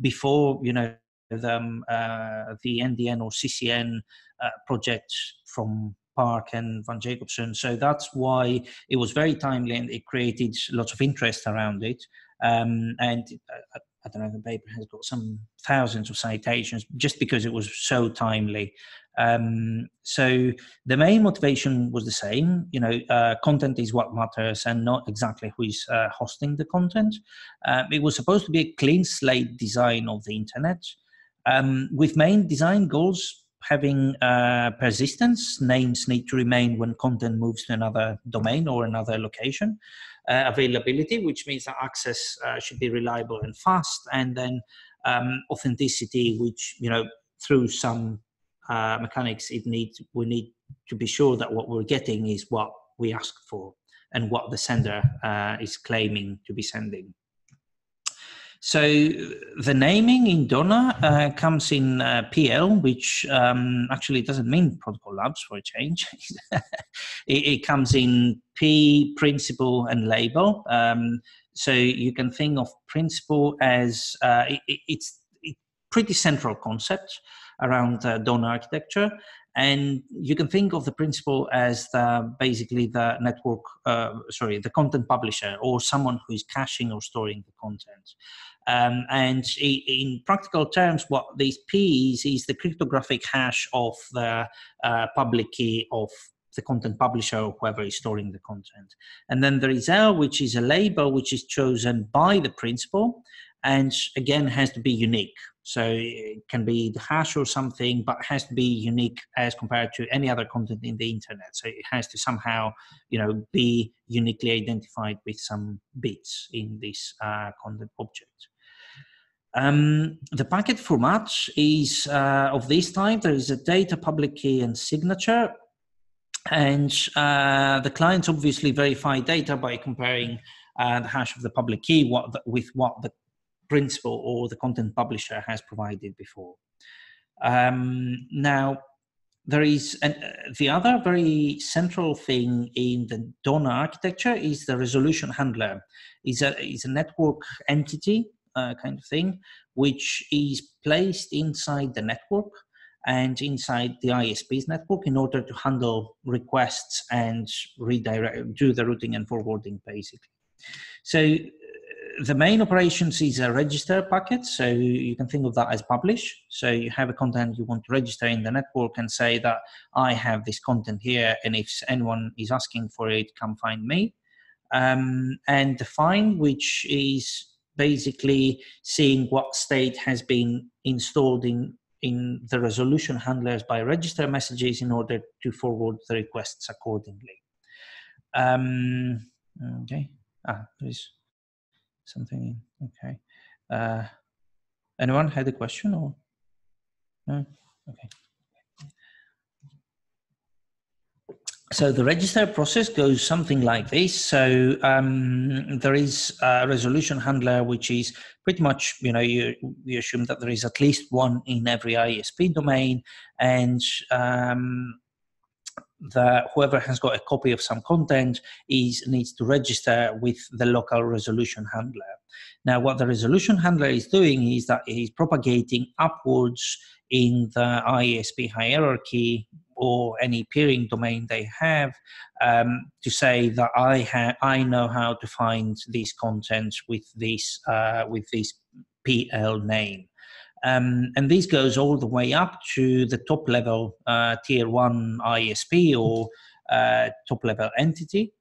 before you know the, um, uh, the ndn or ccn uh, project from PARC and Van Jacobson. So that's why it was very timely and it created lots of interest around it. Um, and uh, I don't know, the paper has got some thousands of citations just because it was so timely. Um, so the main motivation was the same. You know, uh, content is what matters, and not exactly who is uh, hosting the content. Um, it was supposed to be a clean slate design of the internet, um, with main design goals having uh, persistence. Names need to remain when content moves to another domain or another location. Uh, availability, which means that access uh, should be reliable and fast, and then um, authenticity, which you know through some uh, mechanics, it needs we need to be sure that what we're getting is what we ask for and what the sender uh, is claiming to be sending. So the naming in DONA uh, comes in uh, PL, which um, actually doesn't mean protocol labs for a change. it, it, comes in P, principal, and label. Um, so you can think of principal as uh, it, it's a pretty central concept around uh, DONA architecture. And you can think of the principal as the, basically the network, uh, sorry, the content publisher or someone who is caching or storing the content. Um, and in practical terms, what this P is is the cryptographic hash of the uh, public key of the content publisher or whoever is storing the content. And then there is L, which is a label which is chosen by the principal and again has to be unique. So it can be the hash or something, but has to be unique as compared to any other content in the internet. So it has to somehow, you know, be uniquely identified with some bits in this uh, content object. Um, the packet format is uh, of this type. There is a data, public key, and signature. And uh, the clients obviously verify data by comparing uh, the hash of the public key what the, with what the principal or the content publisher has provided before. Um, now, there is an, uh, the other very central thing in the DONA architecture is the resolution handler. is a, is a network entity uh, kind of thing, which is placed inside the network and inside the ISP's network in order to handle requests and redirect, do the routing and forwarding basically. So the main operations is a register packet. So you can think of that as publish. So you have a content you want to register in the network and say that I have this content here. And if anyone is asking for it, come find me. Um, and the find, which is basically seeing what state has been installed in in the resolution handlers by register messages in order to forward the requests accordingly. Um, okay. Ah, there's something. Okay. Uh, anyone had a question or no? Okay. So the register process goes something like this. So um, there is a resolution handler, which is pretty much, you know, you, you assume that there is at least one in every ISP domain, and um, that whoever has got a copy of some content is needs to register with the local resolution handler. Now, what the resolution handler is doing is that it is propagating upwards in the ISP hierarchy or any peering domain they have um, to say that I have I know how to find these contents with this uh, with this PL name. Um, and this goes all the way up to the top level uh, tier one ISP or uh, top level entity.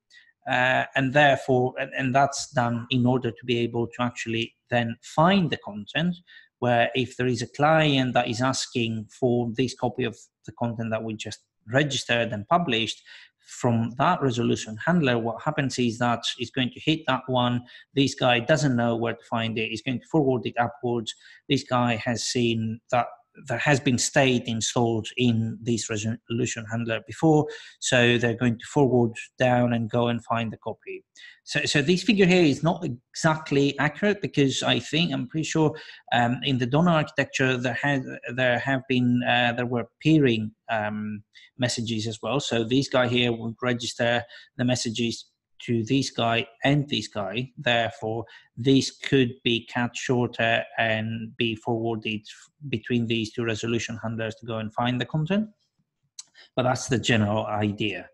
Uh, and therefore, and, and, that's done in order to be able to actually then find the content. Where if there is a client that is asking for this copy of the content that we just registered and published, from that resolution handler, what happens is that it's going to hit that one. This guy doesn't know where to find it. He's going to forward it upwards. This guy has seen that there has been state installed in this resolution handler before, so they're going to forward down and go and find the copy. So, so this figure here is not exactly accurate because I think I'm pretty sure um, in the DONA architecture there had there have been uh, there were peering um, messages as well. So this guy here would register the messages to this guy and this guy. Therefore, this could be cut shorter and be forwarded between these two resolution handlers to go and find the content. But that's the general idea.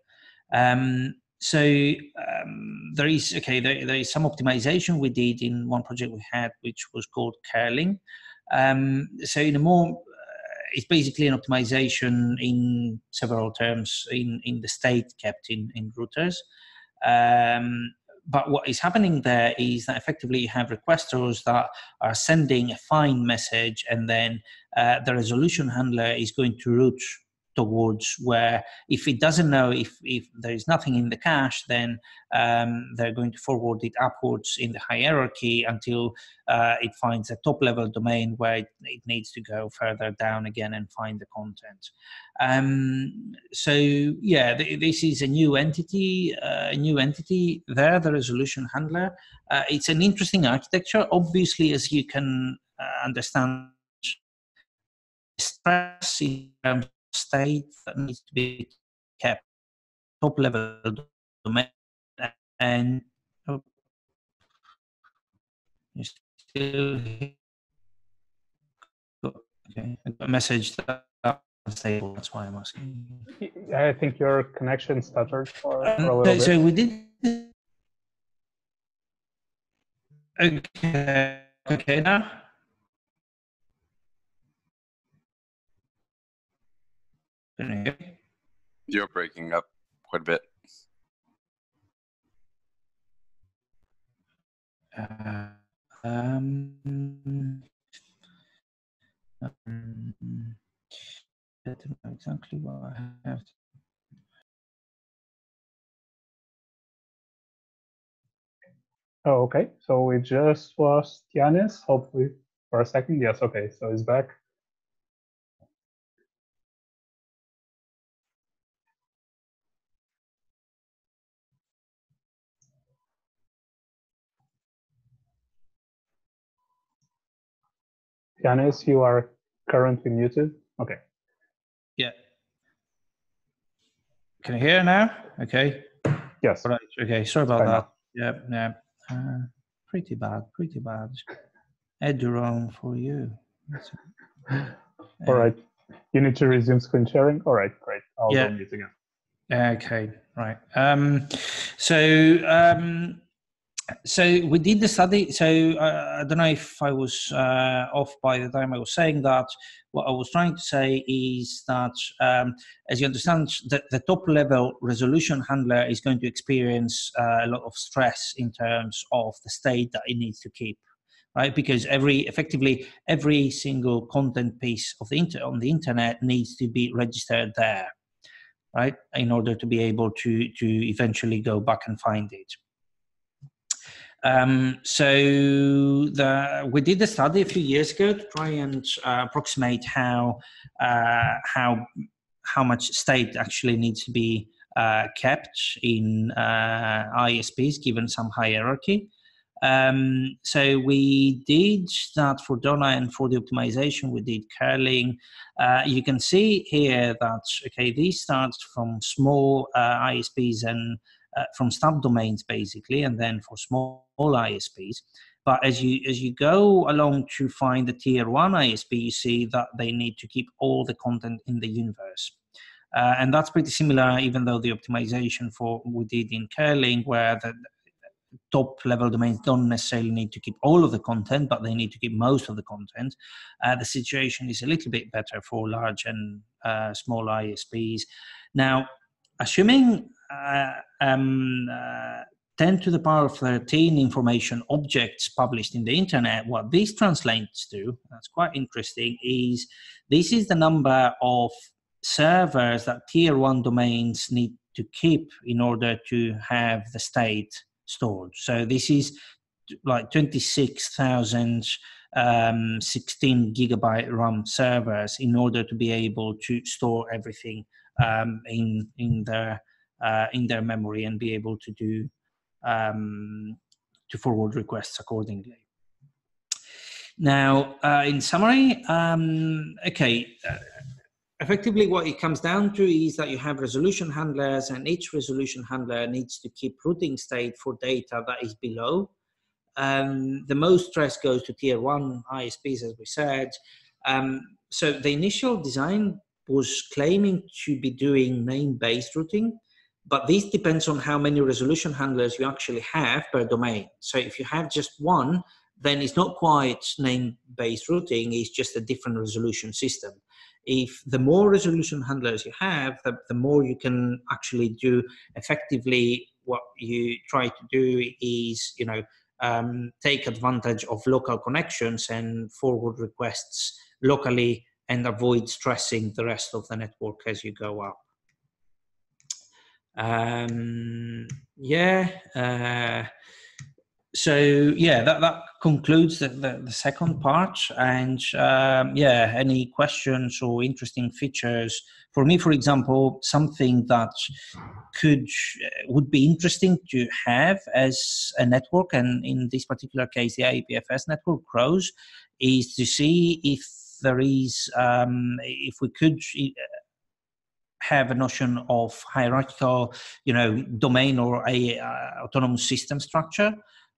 Um, so um, there is okay there, there is some optimization we did in one project we had which was called curling um, so in a more uh, it's basically an optimization in several terms in in the state kept in in routers um, but what is happening there is that effectively you have requesters that are sending a find message and then uh, the resolution handler is going to route towards where if it doesn't know if, if there is nothing in the cache, then um, they're going to forward it upwards in the hierarchy until uh, it finds a top level domain where it, it, needs to go further down again and find the content. Um, so yeah, th this is a new entity, uh, a new entity there, the resolution handler. Uh, it's an interesting architecture. Obviously, as you can uh, understand, stress in terms state that needs to be kept top level domain and uh, oh, you still okay a message that stable that's why i'm asking.
I think your connection stuttered for, for a um, little
so, so we did okay okay now
You're breaking up quite a bit.
Uh, um, um, I don't know exactly what I have. To...
Oh, okay. So we just lost Yiannis, hopefully for a second. Yes, okay. So he's back. Yiannis, you are currently muted. Okay.
Yeah. Can you hear now? Okay.
Yes.
All right. Okay. Sorry about that. Yeah. Yeah. Uh, pretty bad. Pretty bad. Ed Durham for you.
All right. You need to resume screen sharing. All right. Great. I'll yeah. go mute again.
Okay. Right. Um, so um, so we did the study. So uh, I don't know if I was uh, off by the time I was saying that. What I was trying to say is that, um, as you understand, the, the, top level resolution handler is going to experience uh, a lot of stress in terms of the state that it needs to keep, right? Because every effectively every single content piece of the inter- on the internet needs to be registered there, right? In order to be able to to eventually go back and find it. Um, so the, we did a study a few years ago to try and uh, approximate how uh, how how much state actually needs to be uh, kept in uh, ISPs given some hierarchy. Um, so we did that for DONA and for the optimization we did curling. Uh, you can see here that okay these start from small uh, ISPs and uh, from subdomains basically, and then for small ISPs. But as you as you go along to find the tier one ISP, you see that they need to keep all the content in the universe. Uh, and that's pretty similar, even though the optimization for we did in curling, where the top level domains don't necessarily need to keep all of the content, but they need to keep most of the content. Uh, the situation is a little bit better for large and uh, small ISPs. Now, assuming um, uh, 10 to the power of 13 information objects published in the internet, what this translates to, that's quite interesting, is this is the number of servers that tier one domains need to keep in order to have the state stored. So this is like 26,000 um, 16 gigabyte RAM servers in order to be able to store everything um, in in the uh, in their memory and be able to do um, to forward requests accordingly. Now, uh, in summary, um, okay, uh, effectively what it comes down to is that you have resolution handlers and each resolution handler needs to keep routing state for data that is below. Um, the most stress goes to tier one ISPs, as we said. Um, so the initial design was claiming to be doing name-based routing, but this depends on how many resolution handlers you actually have per domain. So if you have just one, then it's not quite name-based routing, it's just a different resolution system. If the more resolution handlers you have, the, the more you can actually do effectively what you try to do is, you know, um, take advantage of local connections and forward requests locally and avoid stressing the rest of the network as you go up. Um, yeah. Uh, so yeah, that, that concludes the, the, the second part. And um, yeah, any questions or interesting features for me, for example, something that could would be interesting to have as a network, and in this particular case, the IPFS network grows, is to see if there is um, if we could have a notion of hierarchical, you know, domain or a uh, autonomous system structure.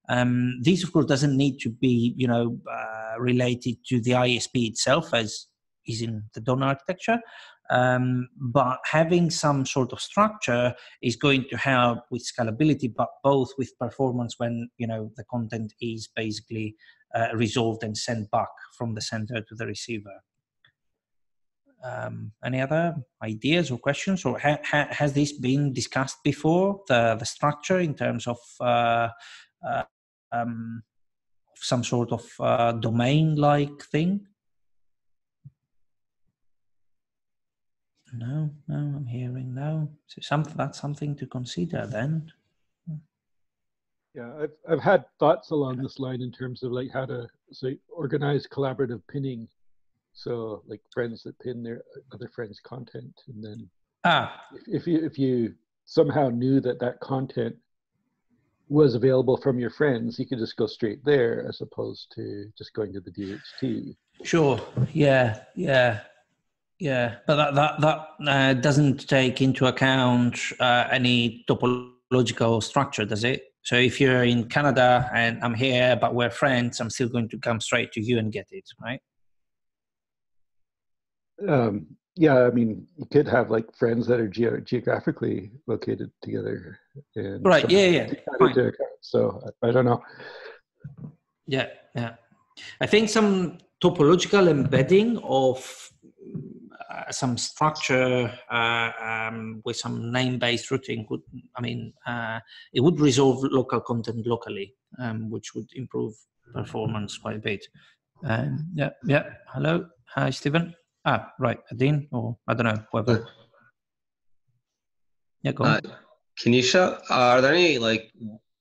Um, this, of course, doesn't need to be, you know, uh, related to the ISP itself, as is in the DONA architecture. Um, but having some sort of structure is going to help with scalability, but both with performance when you know the content is basically uh, resolved and sent back from the center to the receiver. Um, any other ideas or questions, or ha- ha- has this been discussed before? The the structure in terms of uh, uh, um, some sort of uh, domain-like thing. No, no, I'm hearing no. So some, that's something to consider then.
Yeah, I've I've had thoughts along this line in terms of like how to say organize collaborative pinning so like friends that pin their other friends' content, and then
ah.
if, if you if you somehow knew that that content was available from your friends, you could just go straight there as opposed to just going to the DHT.
Sure. Yeah. Yeah. Yeah. But that that that uh, doesn't take into account uh, any topological structure, does it? So if you're in Canada and I'm here, but we're friends, I'm still going to come straight to you and get it, right?
Um, yeah, I mean, you could have like friends that are ge- geographically located together.
Right. Yeah. Yeah.
So I, I don't know.
Yeah. Yeah. I think some topological embedding of uh, some structure uh, um, with some name-based routing would, I mean, uh, it would resolve local content locally, um, which would improve performance quite a bit. Um, yeah, yeah. Hello, hi, Stephen. Ah, right, Adin, or I don't know, whoever. Yeah, go on. Uh,
can you show? are there any like?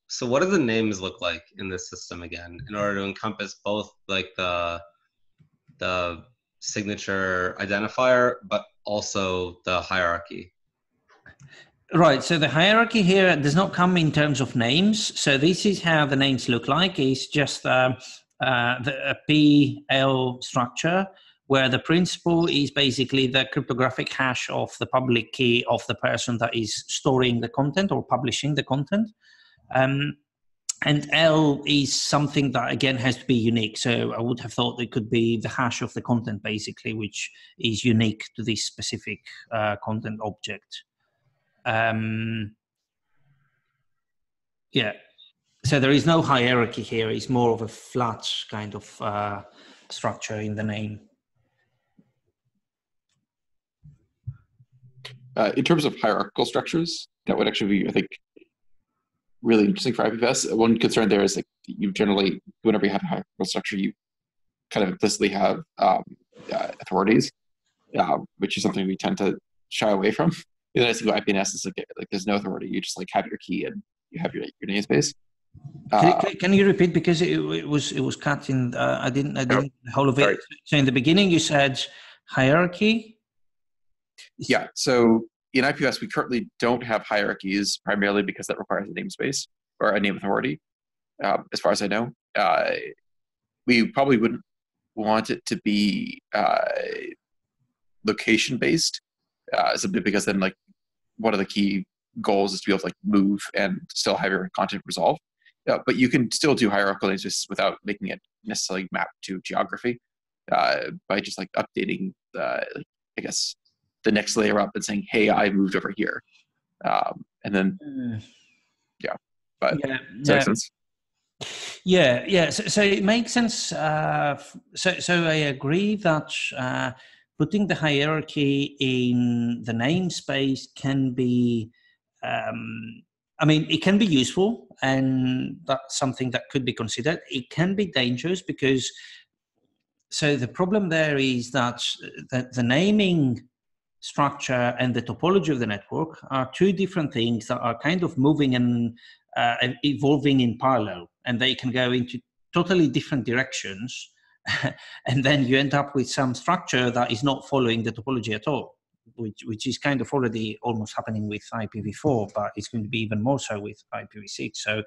So, what do the names look like in this system again, in order to encompass both like the the signature identifier, but also the hierarchy?
Right. So the hierarchy here does not come in terms of names. So this is how the names look like. It's just uh, uh, the, a PL structure where the principal is basically the cryptographic hash of the public key of the person that is storing the content or publishing the content. Um, and L is something that again has to be unique. So I would have thought it could be the hash of the content basically, which is unique to this specific uh, content object. Um, yeah. So there is no hierarchy here. It's more of a flat kind of uh, structure in the name.
Uh, in terms of hierarchical structures, that would actually be, I think, really interesting for IPFS. One concern there is like you generally, whenever you have a hierarchical structure, you kind of implicitly have um, uh, authorities, uh, which is something we tend to shy away from. The nice thing about IPNS is like, like there's no authority. You just like have your key and you have your your namespace.
Can, uh, can, you repeat because it, it was it was cut in? Uh, I didn't I didn't the whole of it. Sorry. So in the beginning you said hierarchy.
Yeah. So in IPFS, we currently don't have hierarchies primarily because that requires a namespace or a name authority, um, as far as I know. Uh, we probably wouldn't want it to be uh, location based, uh, simply because then like one of the key goals is to be able to like move and still have your content resolved. Uh, but you can still do hierarchical namespaces without making it necessarily map to geography uh, by just like updating I guess, the next layer up and saying, "Hey, I moved over here," um, and then mm. yeah, but yeah, yeah. sense?
Yeah, yeah. So, so, it makes sense. Uh, so, so I agree that uh, putting the hierarchy in the namespace can be. Um, I mean, it can be useful, and that's something that could be considered. It can be dangerous because. So the problem there is that the, the naming structure and the topology of the network are two different things that are kind of moving and uh, evolving in parallel and they can go into totally different directions and then you end up with some structure that is not following the topology at all which, which is kind of already almost happening with IPv4, but it's going to be even more so with IPv6. So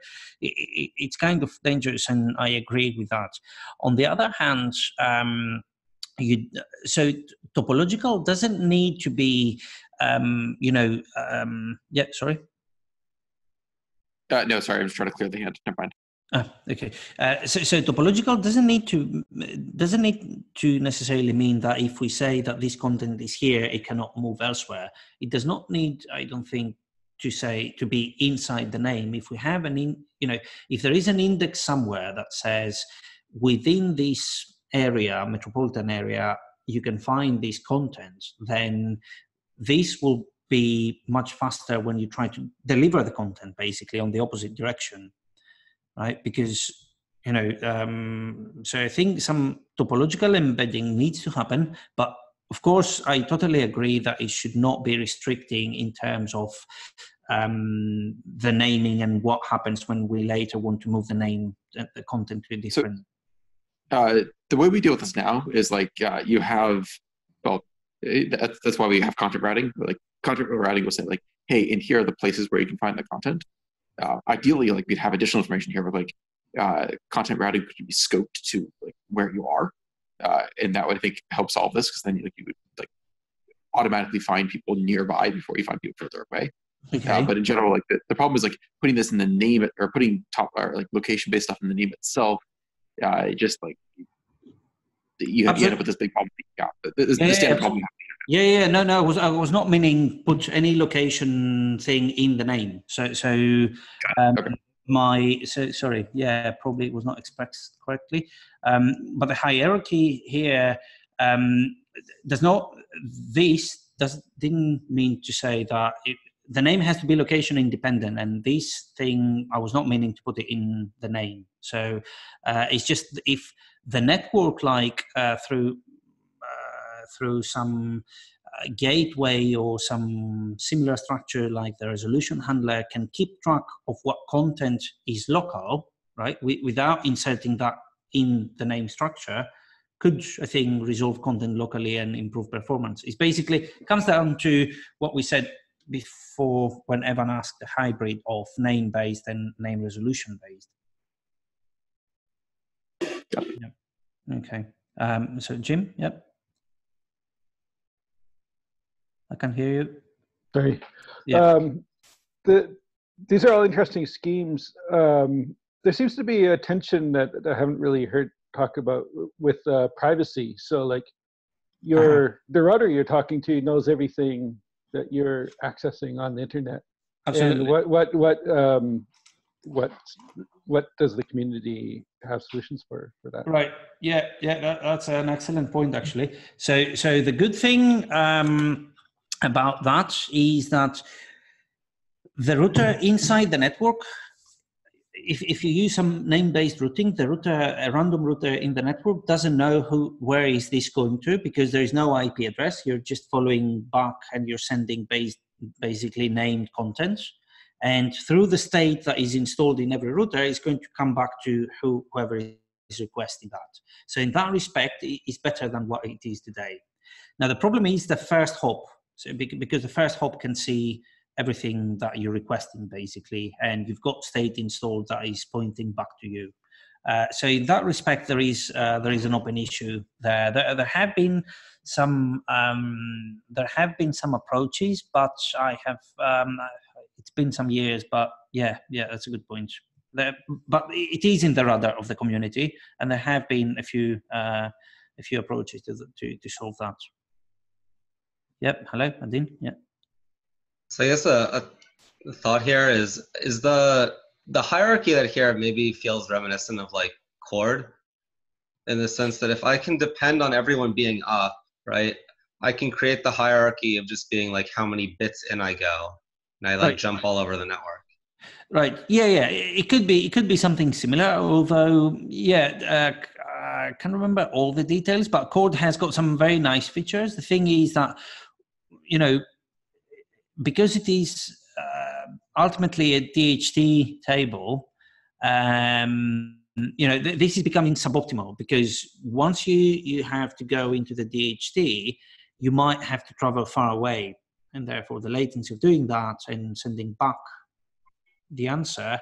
it, it, it's kind of dangerous, and I agree with that. On the other hand, um, you so topological doesn't need to be um, you know um, yeah sorry
uh, no sorry i was trying to clear the hand never mind
Ah, okay. Uh, so, so topological doesn't need to doesn't need to necessarily mean that if we say that this content is here, it cannot move elsewhere. It does not need, I don't think, to say to be inside the name. If we have an in, you know, if there is an index somewhere that says within this area, metropolitan area, you can find these contents, then this will be much faster when you try to deliver the content basically on the opposite direction, right? Because you know, um, so I think some topological embedding needs to happen, but of course, I totally agree that it should not be restricting in terms of um, the naming and what happens when we later want to move the name, the content to a different. So,
uh, the way we deal with this now is like uh, you have well eh, that's, that's why we have content routing like content routing will say like hey in here are the places where you can find the content. Uh, ideally like we'd have additional information here but like uh, content routing could be scoped to like where you are. Uh, and that would i think help solve this because then like you would like automatically find people nearby before you find people further away. Okay. Uh, but in general like the, the problem is like putting this in the name or putting top or like location based stuff in the name itself uh, just like you, you end up with this big problem. Yeah, this, yeah, standard problem
Yeah, yeah, no, no, I was I was not meaning put any location thing in the name. So, so um, okay. my so sorry, yeah, probably it was not expressed correctly. Um, but the hierarchy here um, does not. This does didn't mean to say that it, the name has to be location independent, and this thing I was not meaning to put it in the name. So uh, it's just if the network, like uh, through through some uh, gateway or some similar structure like the resolution handler can keep track of what content is local, right, without inserting that in the name structure, could I think resolve content locally and improve performance. It basically comes down to what we said before when Evan asked the hybrid of name based and name resolution based. Yeah. Okay. Um, so Jim, yep. I can hear you.
Sorry. Yeah. Um, the, these are all interesting schemes. Um, there seems to be a tension that, that I haven't really heard talk about with uh, privacy. So, like, your uh-huh. the router you're talking to knows everything that you're accessing on the internet. Absolutely. And what what what um, what what does the community have solutions for for that?
Right. Yeah. Yeah. That, that's an excellent point, actually. So so the good thing. Um, about that is that the router inside the network if, if you use some name-based routing, the router, a random router in the network doesn't know who, where is this going to because there is no IP address. You're just following back and you're sending based, basically named content. And through the state that is installed in every router, it's going to come back to who, whoever is requesting that. So in that respect, it's better than what it is today. Now the problem is the first hop. So because the first hop can see everything that you're requesting basically, and you've got state installed that is pointing back to you. Uh, so in that respect, there is uh, there is an open issue there. There, there have been some um, there have been some approaches, but I have um, it's been some years. But yeah, yeah, that's a good point. There, but it is in the radar of the community, and there have been a few uh, a few approaches to, to to solve that. Yep. Hello, Adin. Yeah.
So I guess a, a thought here is is the the hierarchy that here maybe feels reminiscent of like Chord in the sense that if I can depend on everyone being up, right, I can create the hierarchy of just being like how many bits in I go, and I like right. jump all over the network.
Right. Yeah. Yeah. It could be. It could be something similar. Although, yeah, uh, I can't remember all the details, but Chord has got some very nice features. The thing is that you know, because it is uh, ultimately a DHT table, um, you know, th- this is becoming suboptimal because once you, you have to go into the DHT, you might have to travel far away. And therefore, the latency of doing that and sending back the answer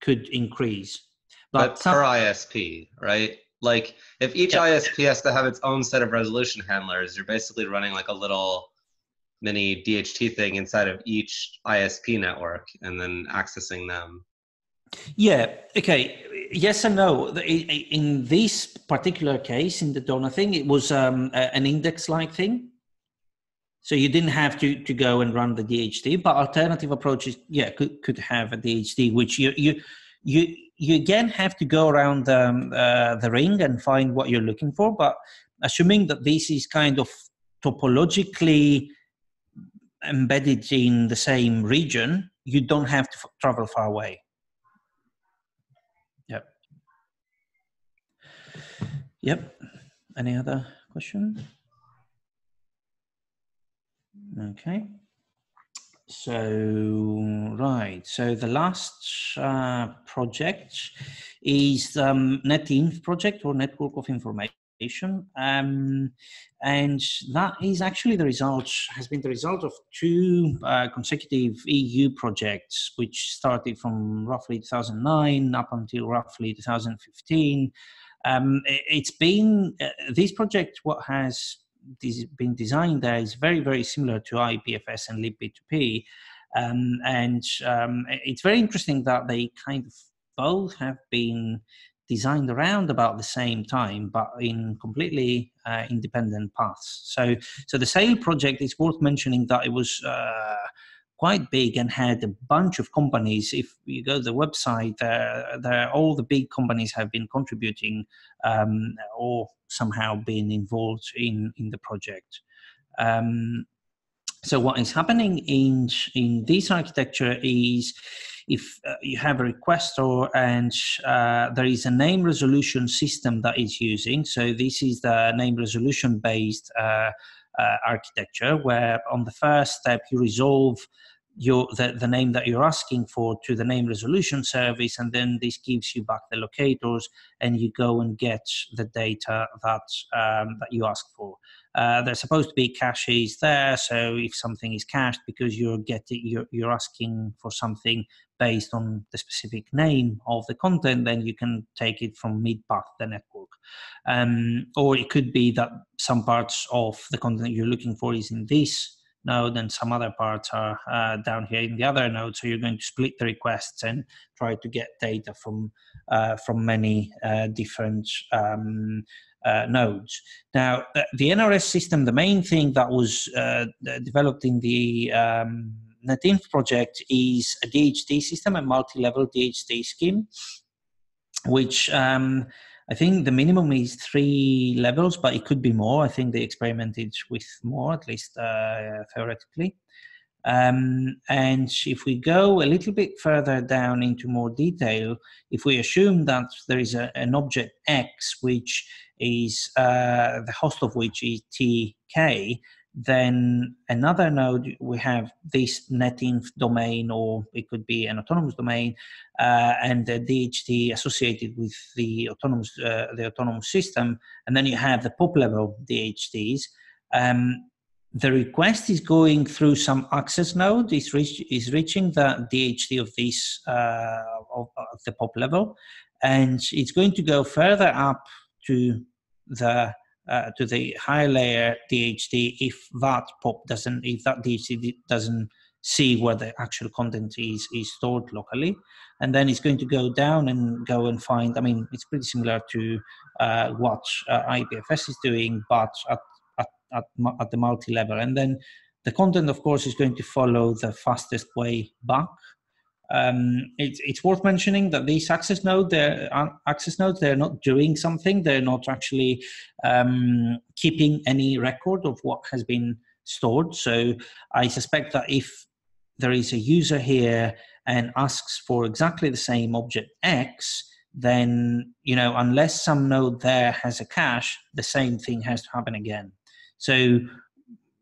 could increase.
But, but per ISP, right? Like if each yeah. ISP has to have its own set of resolution handlers, you're basically running like a little mini DHT thing inside of each ISP network and then accessing them.
Yeah. Okay. Yes and no. In this particular case, in the DONA thing, it was um, an index-like thing. So you didn't have to, to go and run the DHT, but alternative approaches, yeah, could, could have a DHT, which you you you you again have to go around um, uh, the ring and find what you're looking for. But assuming that this is kind of topologically embedded in the same region, you don't have to f- travel far away. Yep. Yep. Any other question? Okay. So, right. So the last uh, project is um, NetInf project or Network of Information um, and that is actually the result, has been the result of two uh, consecutive EU projects, which started from roughly 2009 up until roughly 2015. Um, it's been, uh, this project, what has been designed there is very, very similar to IPFS and libp2p. Um, and um, it's very interesting that they kind of both have been designed around about the same time, but in completely uh, independent paths. So, so the SAIL project is worth mentioning that it was uh, quite big and had a bunch of companies. If you go to the website, there, there all the big companies have been contributing um, or somehow been involved in in the project. Um, so what is happening in in this architecture is if uh, you have a requestor and uh, there is a name resolution system that is using, so this is the name resolution based uh, uh, architecture where on the first step you resolve your the, the name that you're asking for to the name resolution service and then this gives you back the locators and you go and get the data that um, that you ask for. Uh, there's supposed to be caches there so if something is cached because you're getting you're, you're asking for something based on the specific name of the content then you can take it from mid path the network um, or it could be that some parts of the content you're looking for is in this node and some other parts are uh, down here in the other node. So you're going to split the requests and try to get data from uh, from many uh, different um, uh, nodes. Now, the NRS system, the main thing that was uh, developed in the um, NetInf project is a DHT system, a multi-level DHT scheme, which um, I think the minimum is three levels, but it could be more. I think they experimented with more, at least uh, theoretically. Um, and if we go a little bit further down into more detail, if we assume that there is a, an object X, which is uh, the host of which is TK, then another node we have this netinf domain or it could be an autonomous domain uh, and the dht associated with the autonomous uh, the autonomous system. And then you have the pop level dhts um, the request is going through some access node. Is, reach, is reaching the dht of this uh, of, of the pop level. And it's going to go further up to the uh, to the higher layer DHT if that pop doesn't, if that DHT doesn't see where the actual content is is stored locally, and then it's going to go down and go and find. I mean, it's pretty similar to uh, what uh, IPFS is doing, but at at at, at the multi level, and then the content, of course, is going to follow the fastest way back um, it's, it's worth mentioning that these access node, they're, uh, access nodes, they're not doing something. They're not actually um, keeping any record of what has been stored. So I suspect that if there is a user here and asks for exactly the same object X, then you know unless some node there has a cache, the same thing has to happen again. So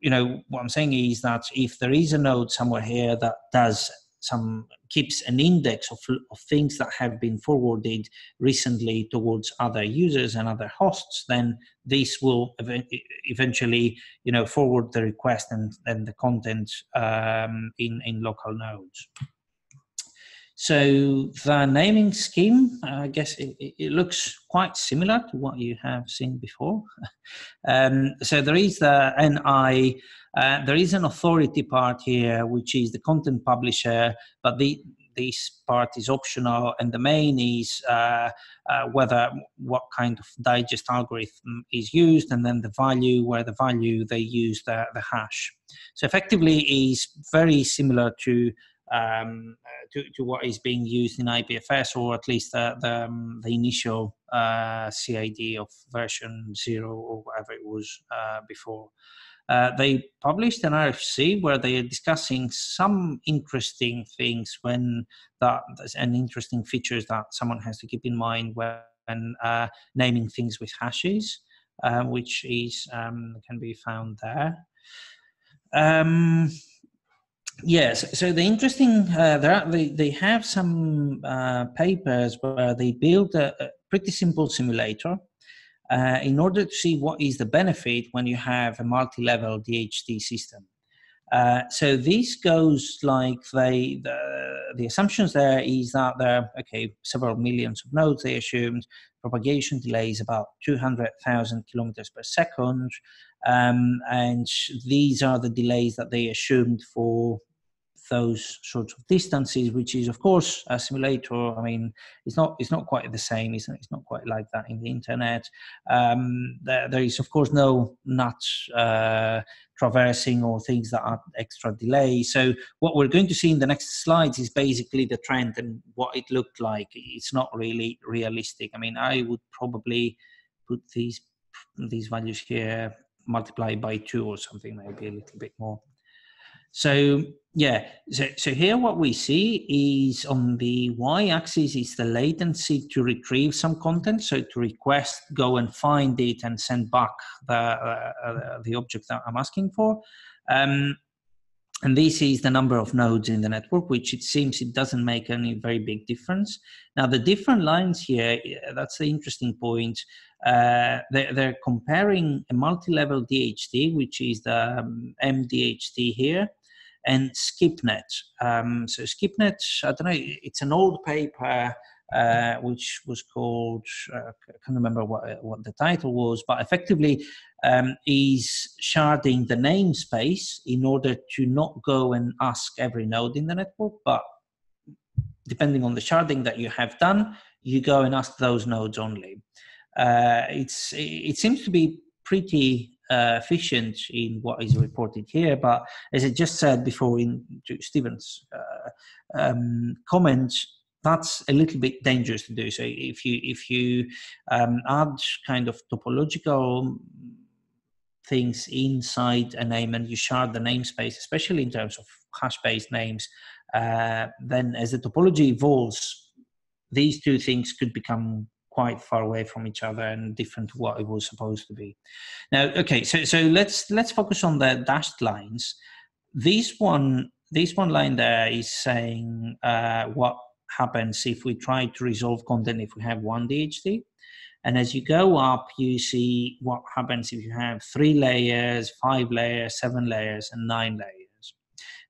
you know what I'm saying is that if there is a node somewhere here that does some keeps an index of, of things that have been forwarded recently towards other users and other hosts, then this will ev- eventually, you know, forward the request and, and the content um, in, in local nodes. So the naming scheme, I guess it, it, looks quite similar to what you have seen before. um, so there is the NI uh, there is an authority part here, which is the content publisher, but the, this part is optional, and the main is uh, uh, whether what kind of digest algorithm is used, and then the value where the value they use the, the hash. So effectively, is very similar to um, to, to, what is being used in IPFS, or at least the, the, um, the initial uh, CID of version zero or whatever it was uh, before. Uh, they published an RFC where they are discussing some interesting things when that and interesting features that someone has to keep in mind when uh, naming things with hashes, uh, which is um, can be found there. Yes, so the interesting uh, there are, they they have some uh, papers where they build a, a pretty simple simulator uh, in order to see what is the benefit when you have a multi-level DHT system. Uh, so this goes like they the, the assumptions there is that there are okay several millions of nodes they assumed propagation delay is about 200,000 kilometers per second. Um, and these are the delays that they assumed for those sorts of distances, which is of course a simulator. I mean, it's not it's not quite the same. It's, it's not quite like that in the internet. Um, there, there is of course no NAT uh, traversing or things that are extra delay. So what we're going to see in the next slides is basically the trend and what it looked like. It's not really realistic. I mean, I would probably put these these values here multiply by two or something, maybe a little bit more. So yeah, so, so here what we see is on the y-axis is the latency to retrieve some content. So to request, go and find it and send back the, uh, uh, the object that I'm asking for. Um, and this is the number of nodes in the network, which it seems it doesn't make any very big difference. Now the different lines here, that's the interesting point. Uh, they're, they're, comparing a multi-level DHT, which is the um, MDHT here, and SkipNet. Um, so SkipNet, I don't know, it's an old paper uh, which was called, uh, I can't remember what, what the title was, but effectively um, is sharding the namespace in order to not go and ask every node in the network, but depending on the sharding that you have done, you go and ask those nodes only. Uh, it's, it seems to be pretty uh, efficient in what is reported here. But as I just said before in Stephen's uh, um, comments, that's a little bit dangerous to do. So if you if you um, add kind of topological things inside a name and you shard the namespace, especially in terms of hash-based names, uh, then as the topology evolves, these two things could become quite far away from each other and different to what it was supposed to be. Now, okay, so so let's let's focus on the dashed lines. This one, this one line there is saying uh, what happens if we try to resolve content if we have one DHT. And as you go up, you see what happens if you have three layers, five layers, seven layers, and nine layers.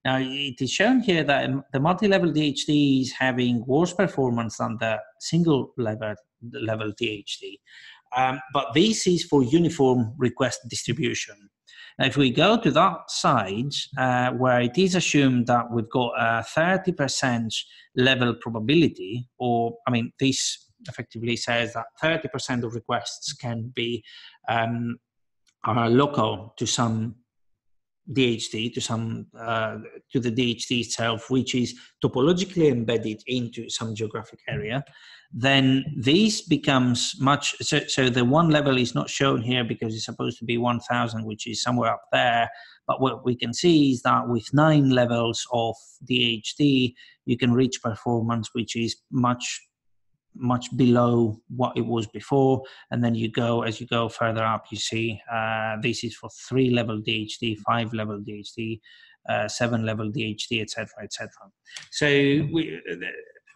Now, it is shown here that the multi-level DHT is having worse performance than the single level level DHT. Um, but this is for uniform request distribution. Now, if we go to that side, uh, where it is assumed that we've got a 30% level probability, or I mean, this effectively says that 30% of requests can be um, are local to some DHT to some uh, to the DHT itself, which is topologically embedded into some geographic area, then this becomes much. So, so the one level is not shown here because it's supposed to be 1,000, which is somewhere up there. But what we can see is that with nine levels of DHT, you can reach performance which is much much below what it was before and then you go as you go further up you see uh, this is for three level dht five level dht uh, seven level dht etc etc so we,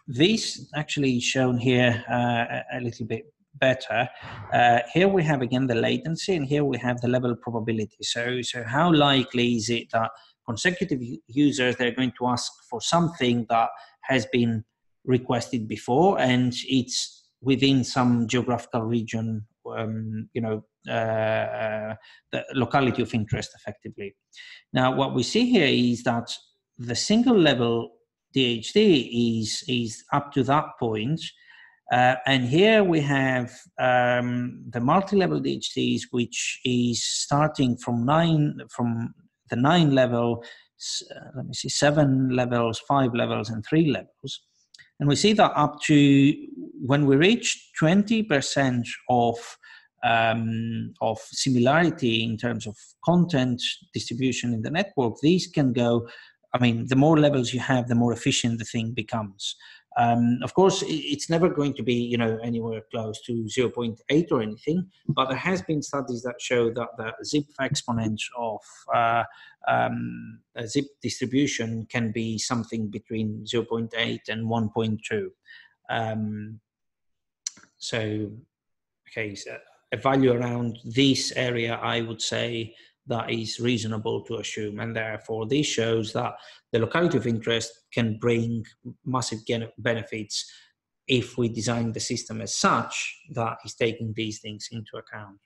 this actually shown here uh, a little bit better uh, here we have again the latency and here we have the level probability so so how likely is it that consecutive users they're going to ask for something that has been requested before, and it's within some geographical region, um, you know, uh, uh, the locality of interest effectively. Now, what we see here is that the single level DHT is, is up to that point, uh, and here we have um, the multi-level DHTs, which is starting from nine, from the nine level, uh, let me see, seven levels, five levels, and three levels. And we see that up to when we reach 20% of um, of similarity in terms of content distribution in the network, these can go. I mean, the more levels you have, the more efficient the thing becomes. Um, of course, it's never going to be you know anywhere close to 0.8 or anything, but there has been studies that show that the Zipf exponent of uh, um, Zipf distribution can be something between 0.8 and 1.2. Um, so, okay, so a value around this area, I would say that is reasonable to assume. And therefore, this shows that the locality of interest can bring massive benefits if we design the system as such that is taking these things into account.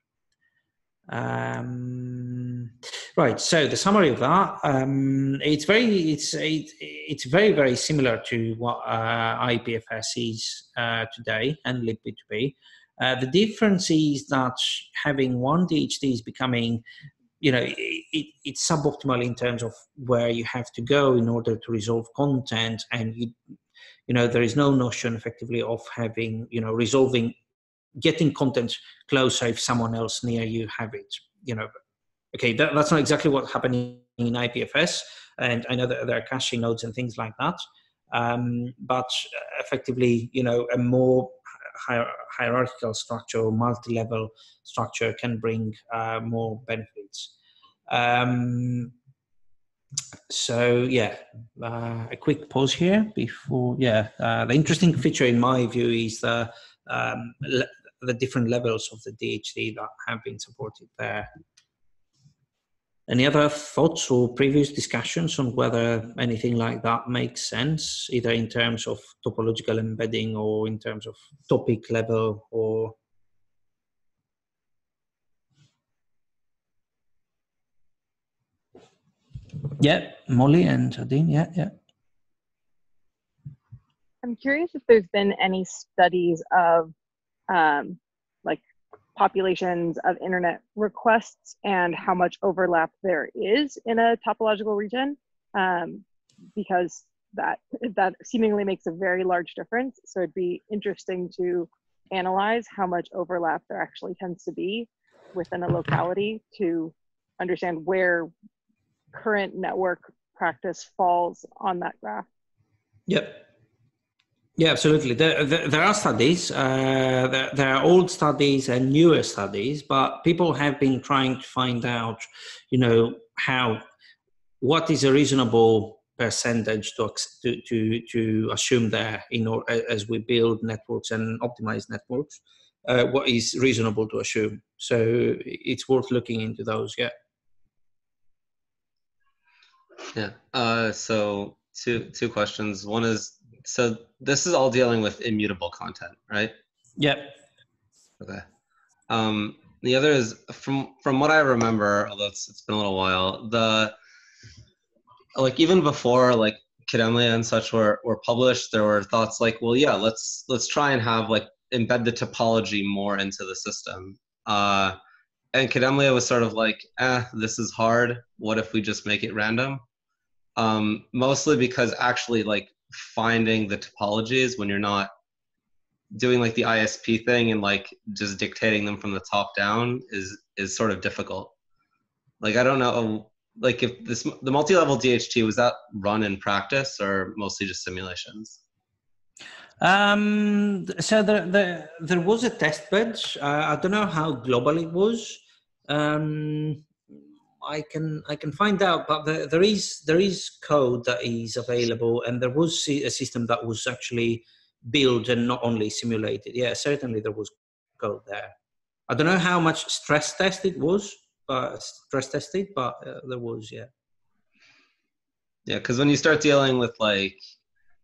Um, right. So the summary of that, um, it's very, it's it, it's very very similar to what uh, IPFS is uh, today and libp2p. Uh, the difference is that having one DHT is becoming, you know, it, it's suboptimal in terms of where you have to go in order to resolve content, and you, you know, there is no notion effectively of having, you know, resolving getting content closer if someone else near you have it. You know, okay, that, that's not exactly what's happening in IPFS, and I know that there are caching nodes and things like that. Um, but effectively, you know, a more hierarchical structure or multi-level structure can bring uh, more benefits. Um, so yeah, uh, a quick pause here before yeah. Uh, the interesting feature in my view is the um, the different levels of the DHT that have been supported there. Any other thoughts or previous discussions on whether anything like that makes sense, either in terms of topological embedding or in terms of topic level or Yeah, Molly and Adin, yeah, yeah.
I'm curious if there's been any studies of um, like populations of internet requests and how much overlap there is in a topological region um, because that that seemingly makes a very large difference. So it'd be interesting to analyze how much overlap there actually tends to be within a locality to understand where current network practice falls on that graph.
Yep yeah, absolutely. There, there, there are studies. Uh, there, there, are old studies and newer studies, but people have been trying to find out, you know, how, what is a reasonable percentage to to to, to assume there in or, as we build networks and optimize networks. Uh, what is reasonable to assume? So it's worth looking into those. Yeah.
Yeah. Uh, so two two questions. One is so this is all dealing with immutable content, right?
Yep.
Okay. Um, the other is from from what I remember, although it's, it's been a little while, the like even before like Kademlia and such were, were published, there were thoughts like, well, yeah, let's let's try and have like embed the topology more into the system. Uh, and Kademlia was sort of like, eh, this is hard. What if we just make it random? Um, mostly because actually like finding the topologies when you're not doing like the ISP thing and like just dictating them from the top down is is sort of difficult. Like I don't know like if this the multi-level DHT was that run in practice or mostly just simulations?
Um, so there, there, there was a test bed. Uh, I don't know how global it was. Um, I can I can find out, but there, there is there is code that is available, and there was a system that was actually built and not only simulated. Yeah, certainly there was code there. I don't know how much stress test it was, but stress tested, but uh, there was. Yeah.
Yeah, because when you start dealing with like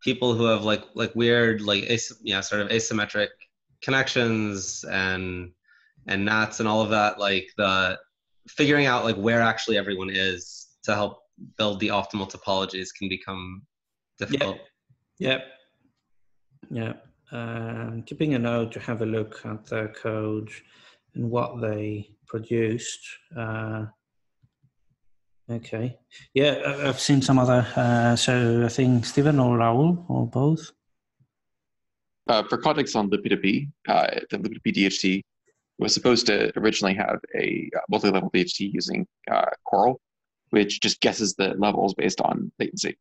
people who have like like weird like as, yeah sort of asymmetric connections and and NATs and all of that, like the figuring out like where actually everyone is to help build the optimal topologies can become difficult.
Yeah. Yeah. Um, keeping a note to have a look at their code and what they produced. Uh, okay. Yeah, I've seen some other. Uh, so I think Stephen or Raul or both.
Uh, for context on the P2P, uh, the libp2p DHT was supposed to originally have a uh, multi-level DHT using uh, Coral, which just guesses the levels based on latency.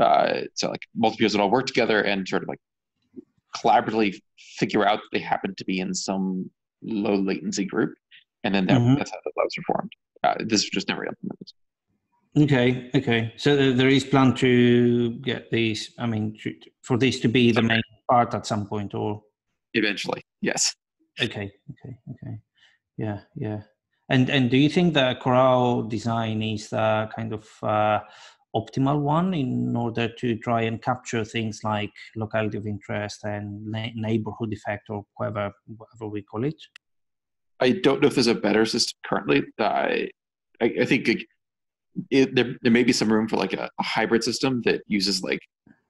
Uh, so like multi-peers would all work together and sort of like collaboratively figure out they happen to be in some low latency group, and then that, mm-hmm. that's how the labs are formed. Uh, this was just never implemented.
Okay, okay. So there is plan to get these. I mean, for this to be the main part at some point, or
eventually, yes.
Okay, okay, okay. Yeah, yeah. And and do you think the Coral design is the kind of uh, optimal one in order to try and capture things like locality of interest and neighborhood effect or whatever whatever we call it?
I don't know if there's a better system currently. I I, I think like, it, there there may be some room for like a, a hybrid system that uses like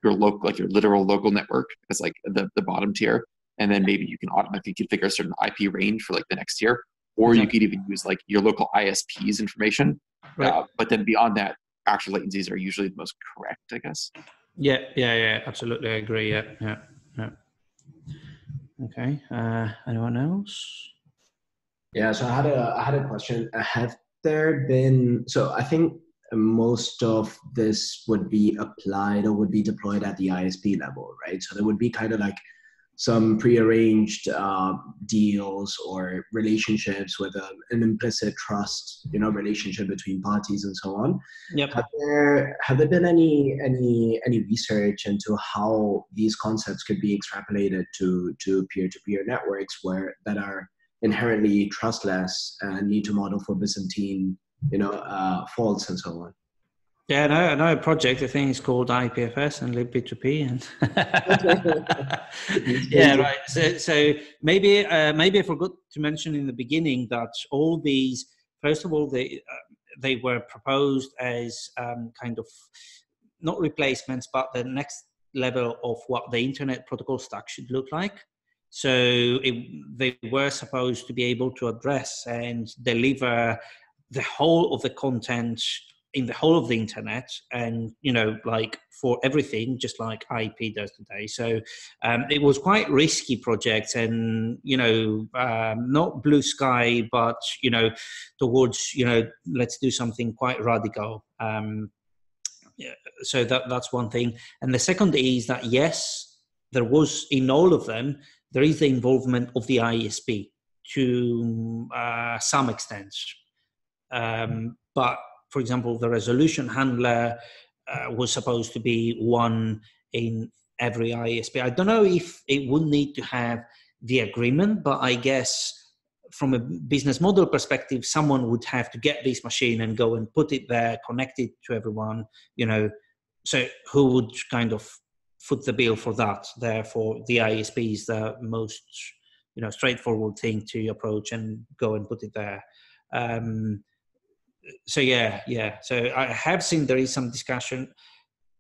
your local like your literal local network as like the the bottom tier, and then maybe you can automatically configure a certain IP range for like the next year, or you could even use like your local ISP's information. Right. Uh, but then beyond that, actual latencies are usually the most correct, I guess.
Yeah, yeah, yeah, absolutely. I agree. Yeah, yeah, yeah. Okay. Uh, anyone else?
Yeah. So I had a I had a question. Have there been so I think most of this would be applied or would be deployed at the ISP level, right? So there would be kind of like some prearranged uh, deals or relationships with a, um, an implicit trust, you know, relationship between parties and so on.
Yep.
Have there have there been any any any research into how these concepts could be extrapolated to to peer to peer networks where that are inherently trustless and need to model for Byzantine, you know, uh, faults and so on?
Yeah, no, no project. I think it's called IPFS and libp2p, and yeah, right. So, so maybe uh, maybe I forgot to mention in the beginning that all these, first of all, they uh, they were proposed as um, kind of not replacements, but the next level of what the internet protocol stack should look like. So it, they were supposed to be able to address and deliver the whole of the content in the whole of the internet and you know like for everything just like ip does today. So um, it was quite risky project and you know um, not blue sky but you know towards you know let's do something quite radical. Um, so that that's one thing. And the second is that yes there was in all of them there is the involvement of the isp to uh, some extent um, but for example, the resolution handler uh, was supposed to be one in every ISP. I don't know if it would need to have the agreement, but I guess from a business model perspective, someone would have to get this machine and go and put it there, connect it to everyone, you know. So who would kind of foot the bill for that? Therefore, the ISP is the most, you know, straightforward thing to approach and go and put it there. Um, so yeah, yeah. So I have seen there is some discussion.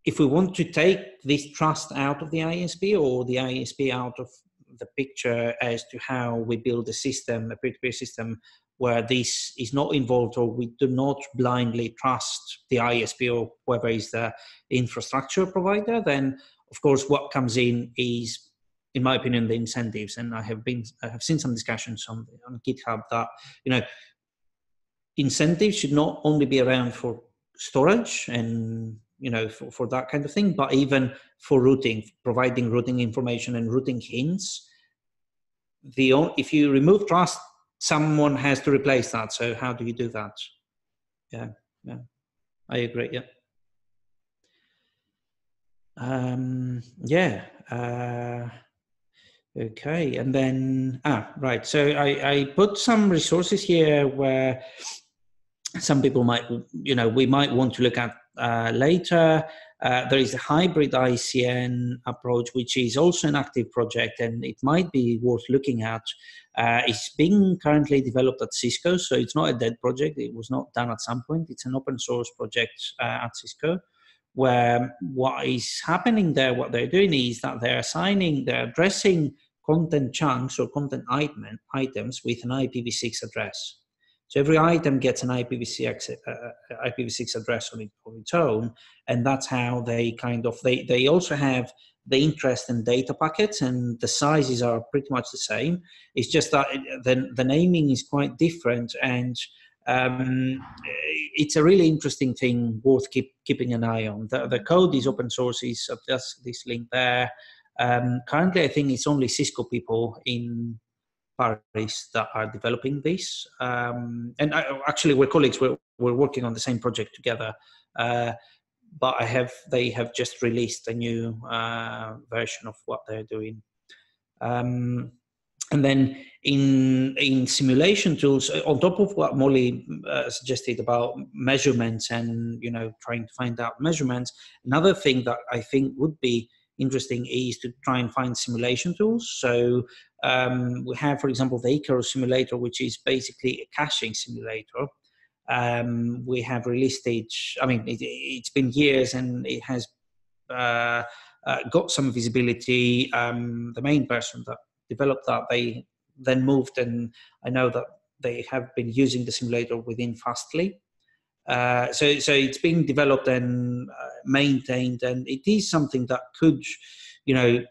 If we want to take this trust out of the ISP or the ISP out of the picture as to how we build a system, a peer-to-peer system, where this is not involved or we do not blindly trust the ISP or whoever is the infrastructure provider, then of course what comes in is, in my opinion, the incentives. And I have been, I have seen some discussions on, on GitHub that you know incentives should not only be around for storage and you know for, for that kind of thing but even for routing providing routing information and routing hints. The if you remove trust someone has to replace that. So how do you do that? Yeah yeah. I agree yeah. Um yeah uh okay and then ah right. So i i put some resources here where some people might, you know, we might want to look at uh, later. Uh, there is a hybrid ICN approach, which is also an active project, and it might be worth looking at. Uh, it's being currently developed at Cisco, so it's not a dead project. It was not done at some point. It's an open source project uh, at Cisco, where what is happening there, what they're doing is that they're assigning, they're addressing content chunks or content item, items with an IPv6 address. So every item gets an IPv6, uh, uh IPv6 address on its own, and that's how they kind of they they also have the interest in data packets, and the sizes are pretty much the same. It's just that the the naming is quite different, and um, it's a really interesting thing worth keep, keeping an eye on. The, the code is open source. Is just this link there. Um, currently, I think it's only Cisco people in Paris that are developing this. Um, and I, actually, we're colleagues. We're, we're working on the same project together. Uh, but I have they have just released a new uh, version of what they're doing. Um, and then in in simulation tools, uh, on top of what Molly uh, suggested about measurements and you know trying to find out measurements, another thing that I think would be interesting is to try and find simulation tools. So um, we have, for example, the Icarus simulator, which is basically a caching simulator. Um, we have released it. I mean, it, has been years and it has uh, uh, got some visibility. Um, the main person that developed that, they then moved, and I know that they have been using the simulator within Fastly. Uh, so, so it's being developed and uh, maintained, and it is something that could, you know,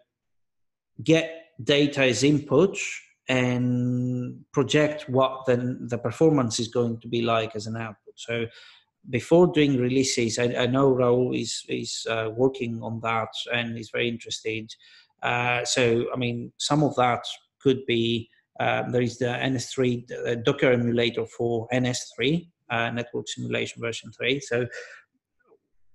get data as input and project what then the performance is going to be like as an output. So, before doing releases, I, I know Raul is is uh, working on that and is very interested. Uh, so, I mean, some of that could be there is the NS3 the Docker emulator for NS3 uh, network simulation version 3. So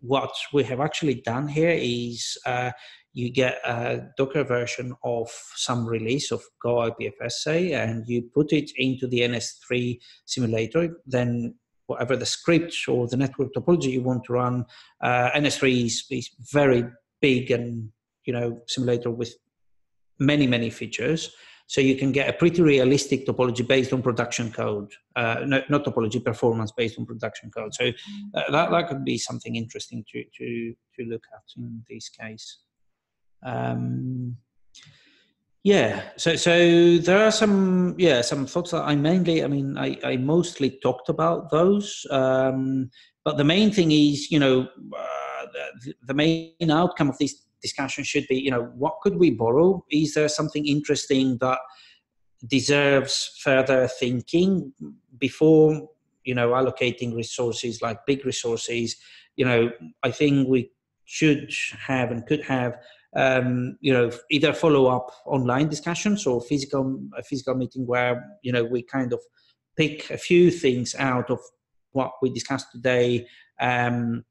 what we have actually done here is uh, you get a Docker version of some release of Go IPFS, say, and you put it into the NS3 simulator. Then whatever the script or the network topology you want to run, uh, NS3 is, is very big and you know simulator with many many features. So you can get a pretty realistic topology based on production code, uh, not, not, topology performance based on production code. So uh, that, that could be something interesting to, to, to look at in this case. Um, yeah, so so there are some yeah some thoughts that I mainly I mean I, I mostly talked about those, um, but the main thing is you know uh, the, the main outcome of this discussion should be you know what could we borrow? Is there something interesting that deserves further thinking before you know allocating resources like big resources? You know i think we should have and could have um, you know either follow up online discussions or physical a physical meeting where you know we kind of pick a few things out of what we discussed today um,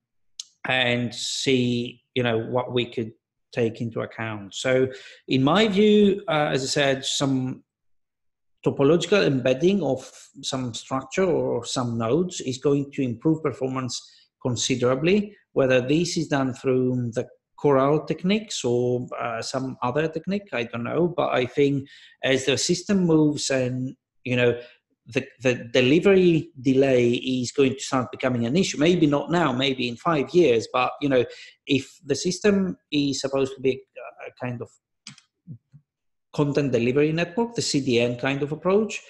and see you know what we could take into account. So, in my view, uh, as I said, some topological embedding of some structure or some nodes is going to improve performance considerably. Whether this is done through the Coral techniques or uh, some other technique, I don't know. But I think as the system moves and you know the, the delivery delay is going to start becoming an issue. Maybe not now, maybe in five years, but you know, if the system is supposed to be a kind of content delivery network, the CDN kind of approach,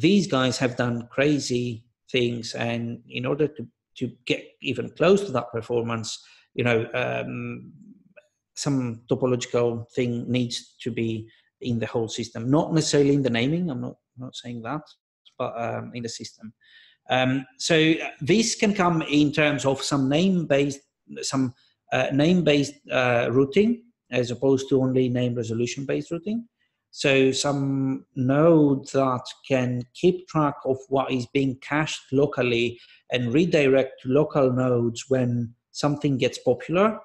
these guys have done crazy things, and in order to to get even close to that performance, you know, um, some topological thing needs to be in the whole system, not necessarily in the naming. I'm not I'm not saying that, um, in the system. Um, so this can come in terms of some name-based, some uh, name-based uh, routing as opposed to only name resolution-based routing. So some node that can keep track of what is being cached locally and redirect to local nodes when something gets popular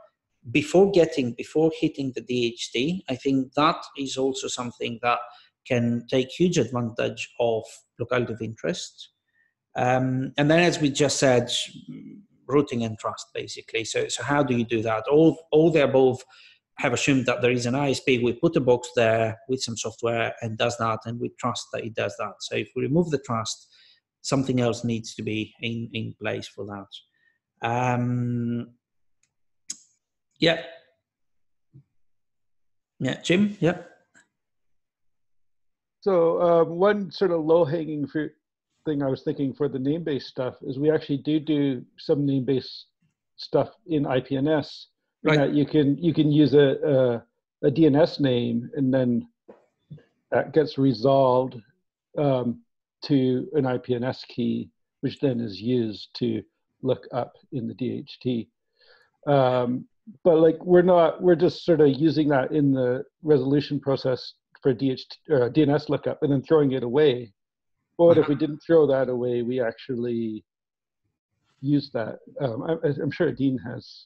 before getting before hitting the DHT. I think that is also something that can take huge advantage of locality of interest. Um, and then, as we just said, routing and trust, basically. So, so how do you do that? All, all the above have assumed that there is an ISP. We put a box there with some software and does that, and we trust that it does that. So, if we remove the trust, something else needs to be in, in place for that. Um, yeah. Yeah, Jim. Yeah.
So um, one sort of low-hanging fruit thing I was thinking for the name-based stuff is we actually do do some name-based stuff in IPNS. Right. you can you can use a, a, a DNS name and then that gets resolved um, to an IPNS key, which then is used to look up in the DHT. Um, but like we're not, we're just sort of using that in the resolution process for DH, uh, DNS lookup and then throwing it away. But if we didn't throw that away, we actually use that. Um, I, am sure Dean has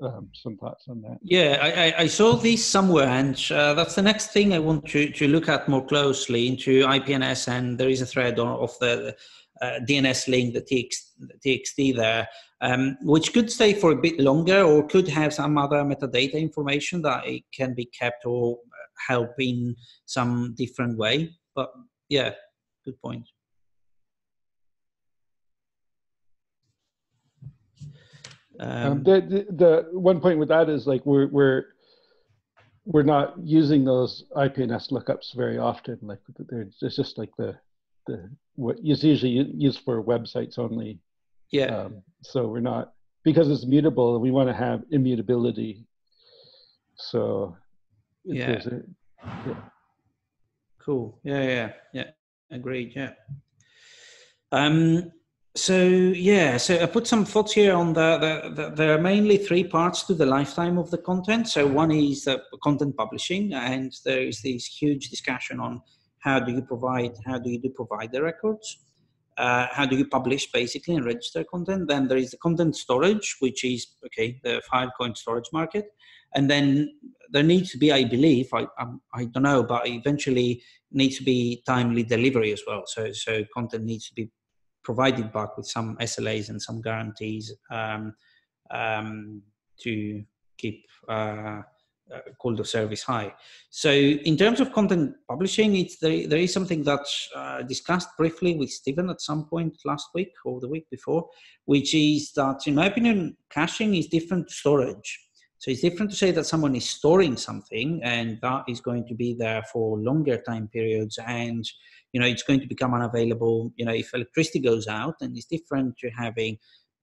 um, some thoughts on that.
Yeah, I, I saw this somewhere, and uh, that's the next thing I want to, to look at more closely into IPNS. And there is a thread of the uh, DNSLink, the, TX, the TXT there, um, which could stay for a bit longer or could have some other metadata information that it can be kept or help in some different way. But yeah, good point.
Um, um, the, the, the one point with that is like we're we're we're not using those IPNS lookups very often. Like they're it's just like the the what is usually used for websites only.
Yeah.
Um, so we're not because it's mutable. We want to have immutability. So
yeah. Yeah. Cool. Yeah. Yeah. Yeah. Agreed. Yeah. Um, so yeah, so I put some thoughts here on the, the, the, there are mainly three parts to the lifetime of the content. So one is the content publishing, and there is this huge discussion on how do you provide how do you do provide the records, uh, how do you publish basically and register content. Then there is the content storage, which is okay the Filecoin storage market, and then there needs to be, I believe, I I, I don't know, but eventually needs to be timely delivery as well. So so content needs to be provided back with some SLAs and some guarantees um, um, to keep uh, uh, call of service high. So in terms of content publishing, it's there, there is something that uh, discussed briefly with Stephen at some point last week or the week before, which is that in my opinion, caching is different to storage. So it's different to say that someone is storing something and that is going to be there for longer time periods and you know it's going to become unavailable. You know if electricity goes out and it's different to having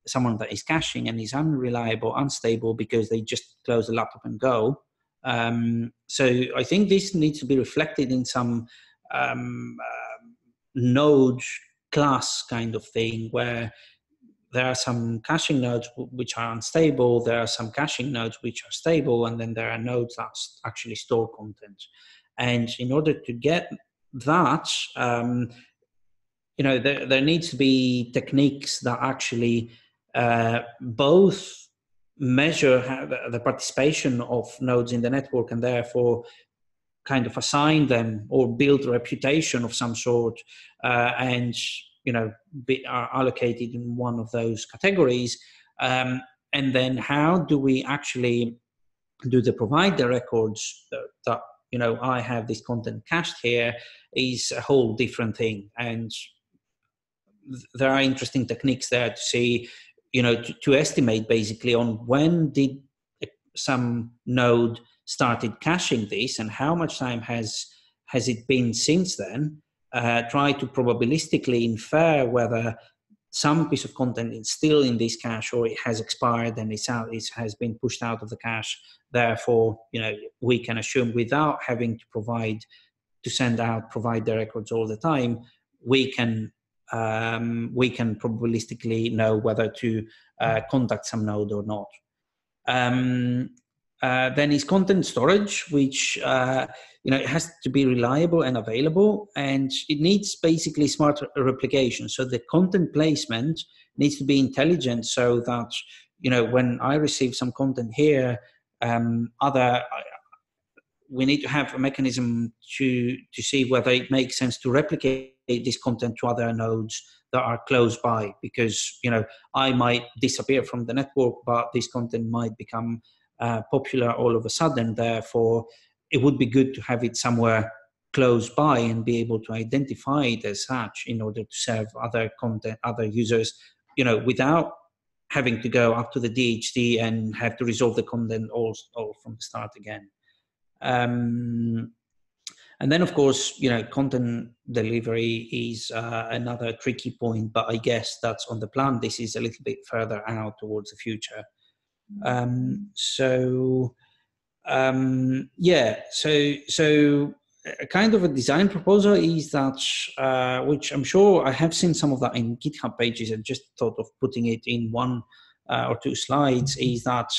someone that is caching and is unreliable unstable because they just close the laptop and go. Um, so i think this needs to be reflected in some um, uh, node class kind of thing where there are some caching nodes which are unstable there are some caching nodes which are stable and then there are nodes that actually store content. And in order to get that, um, you know, there, there needs to be techniques that actually uh, both measure the, participation of nodes in the network and therefore kind of assign them or build a reputation of some sort uh, and you know be, are allocated in one of those categories um, and then how do we actually do the provider records that, that you know i have this content cached here is a whole different thing. And there are interesting techniques there to see you know to, to estimate basically on when did some node started caching this and how much time has has it been since then uh, try to probabilistically infer whether some piece of content is still in this cache or it has expired and it's out it has been pushed out of the cache. Therefore you know we can assume without having to provide to send out provide the records all the time we can um, we can probabilistically know whether to uh, contact some node or not. Um, uh, then is content storage, which uh, you know it has to be reliable and available, and it needs basically smart replication. So the content placement needs to be intelligent, so that you know when I receive some content here, um, other we need to have a mechanism to to see whether it makes sense to replicate this content to other nodes that are close by because you know i might disappear from the network but this content might become popular all of a sudden. Therefore, it would be good to have it somewhere close by and be able to identify it as such in order to serve other content, other users, you know, without having to go up to the DHT and have to resolve the content all, all from the start again. Um, and then, of course, you know, content delivery is uh, another tricky point, but I guess that's on the plan. This is a little bit further out towards the future. Um, so um, yeah, so so a kind of a design proposal is that uh, which I'm sure I have seen some of that in GitHub pages. I just thought of putting it in one uh, or two slides. Is that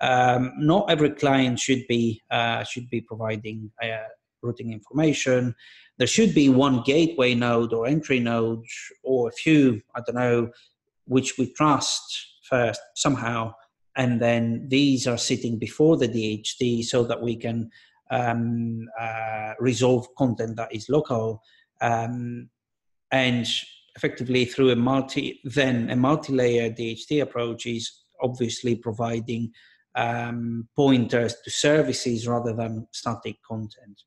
um, not every client should be uh, should be providing uh, routing information. There should be one gateway node or entry node or a few. I don't know which we trust first somehow and then these are sitting before the DHT so that we can um, uh, resolve content that is local. Um, and effectively through a multi then a multi-layer DHT approach is obviously providing um, pointers to services rather than static content,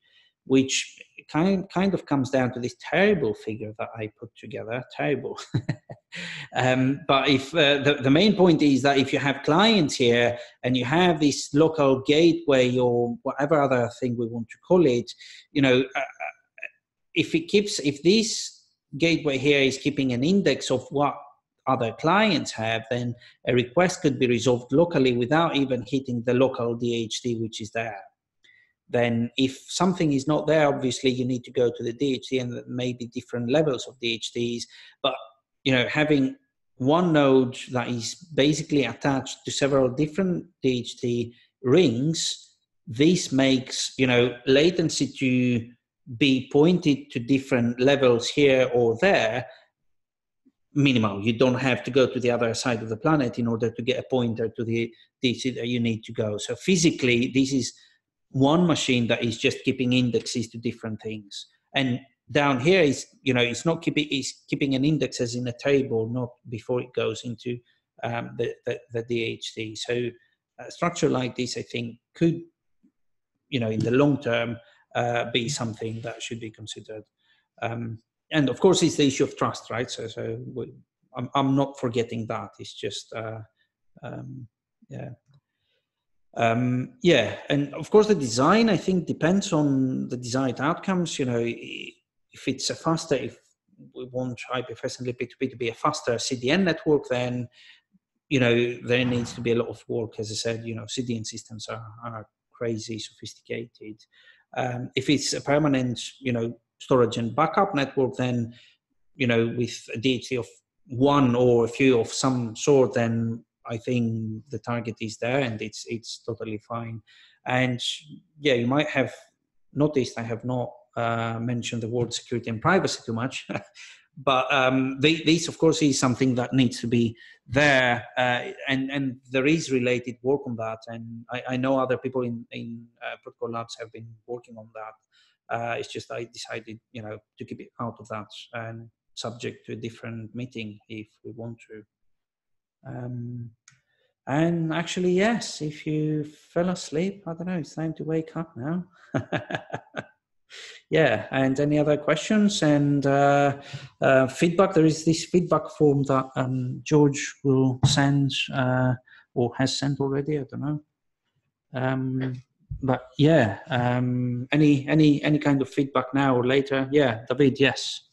which kind kind of comes down to this terrible figure that I put together. Terrible. um, but if uh, the, the main point is that if you have clients here and you have this local gateway or whatever other thing we want to call it, you know, uh, uh if it keeps if this gateway here is keeping an index of what other clients have, then a request could be resolved locally without even hitting the local DHT which is there. Then, if something is not there, obviously you need to go to the DHT and maybe different levels of DHTs. But you know, having one node that is basically attached to several different DHT rings, this makes you know latency to be pointed to different levels here or there minimal. You don't have to go to the other side of the planet in order to get a pointer to the DHT that you need to go. So physically, this is one machine that is just keeping indexes to different things. And down here is, you know, it's not keeping it's keeping an index as in a table, not before it goes into um, the, the, the DHT. So a structure like this, I think, could, you know, in the long term, uh, be something that should be considered. Um, and of course it's the issue of trust right so so we, I'm, I'm not forgetting that it's just uh, um, yeah um, yeah and of course the design i think depends on the desired outcomes you know if it's a faster if we want IPFS and libp2p to be a faster CDN network, then you know there needs to be a lot of work. As I said, you know CDN systems are, are crazy sophisticated. Um, if it's a permanent, you know, storage and backup network, then you know with a DHT of one or a few of some sort, then I think the target is there and it's it's totally fine. And yeah, you might have noticed I have not uh, mentioned the word security and privacy too much. but um, they, this, of course, is something that needs to be there, uh, and and there is related work on that. And I, I know other people in in uh, Protocol Labs have been working on that. Uh, it's just I decided, you know, to keep it out of that and subject to a different meeting if we want to. Um, and actually, yes, if you fell asleep, I don't know, it's time to wake up now. yeah, and any other questions and uh, uh, feedback? There is this feedback form that um, George will send uh, or has sent already. I don't know. Um, but yeah, um, any any any kind of feedback now or later? Yeah, David, yes.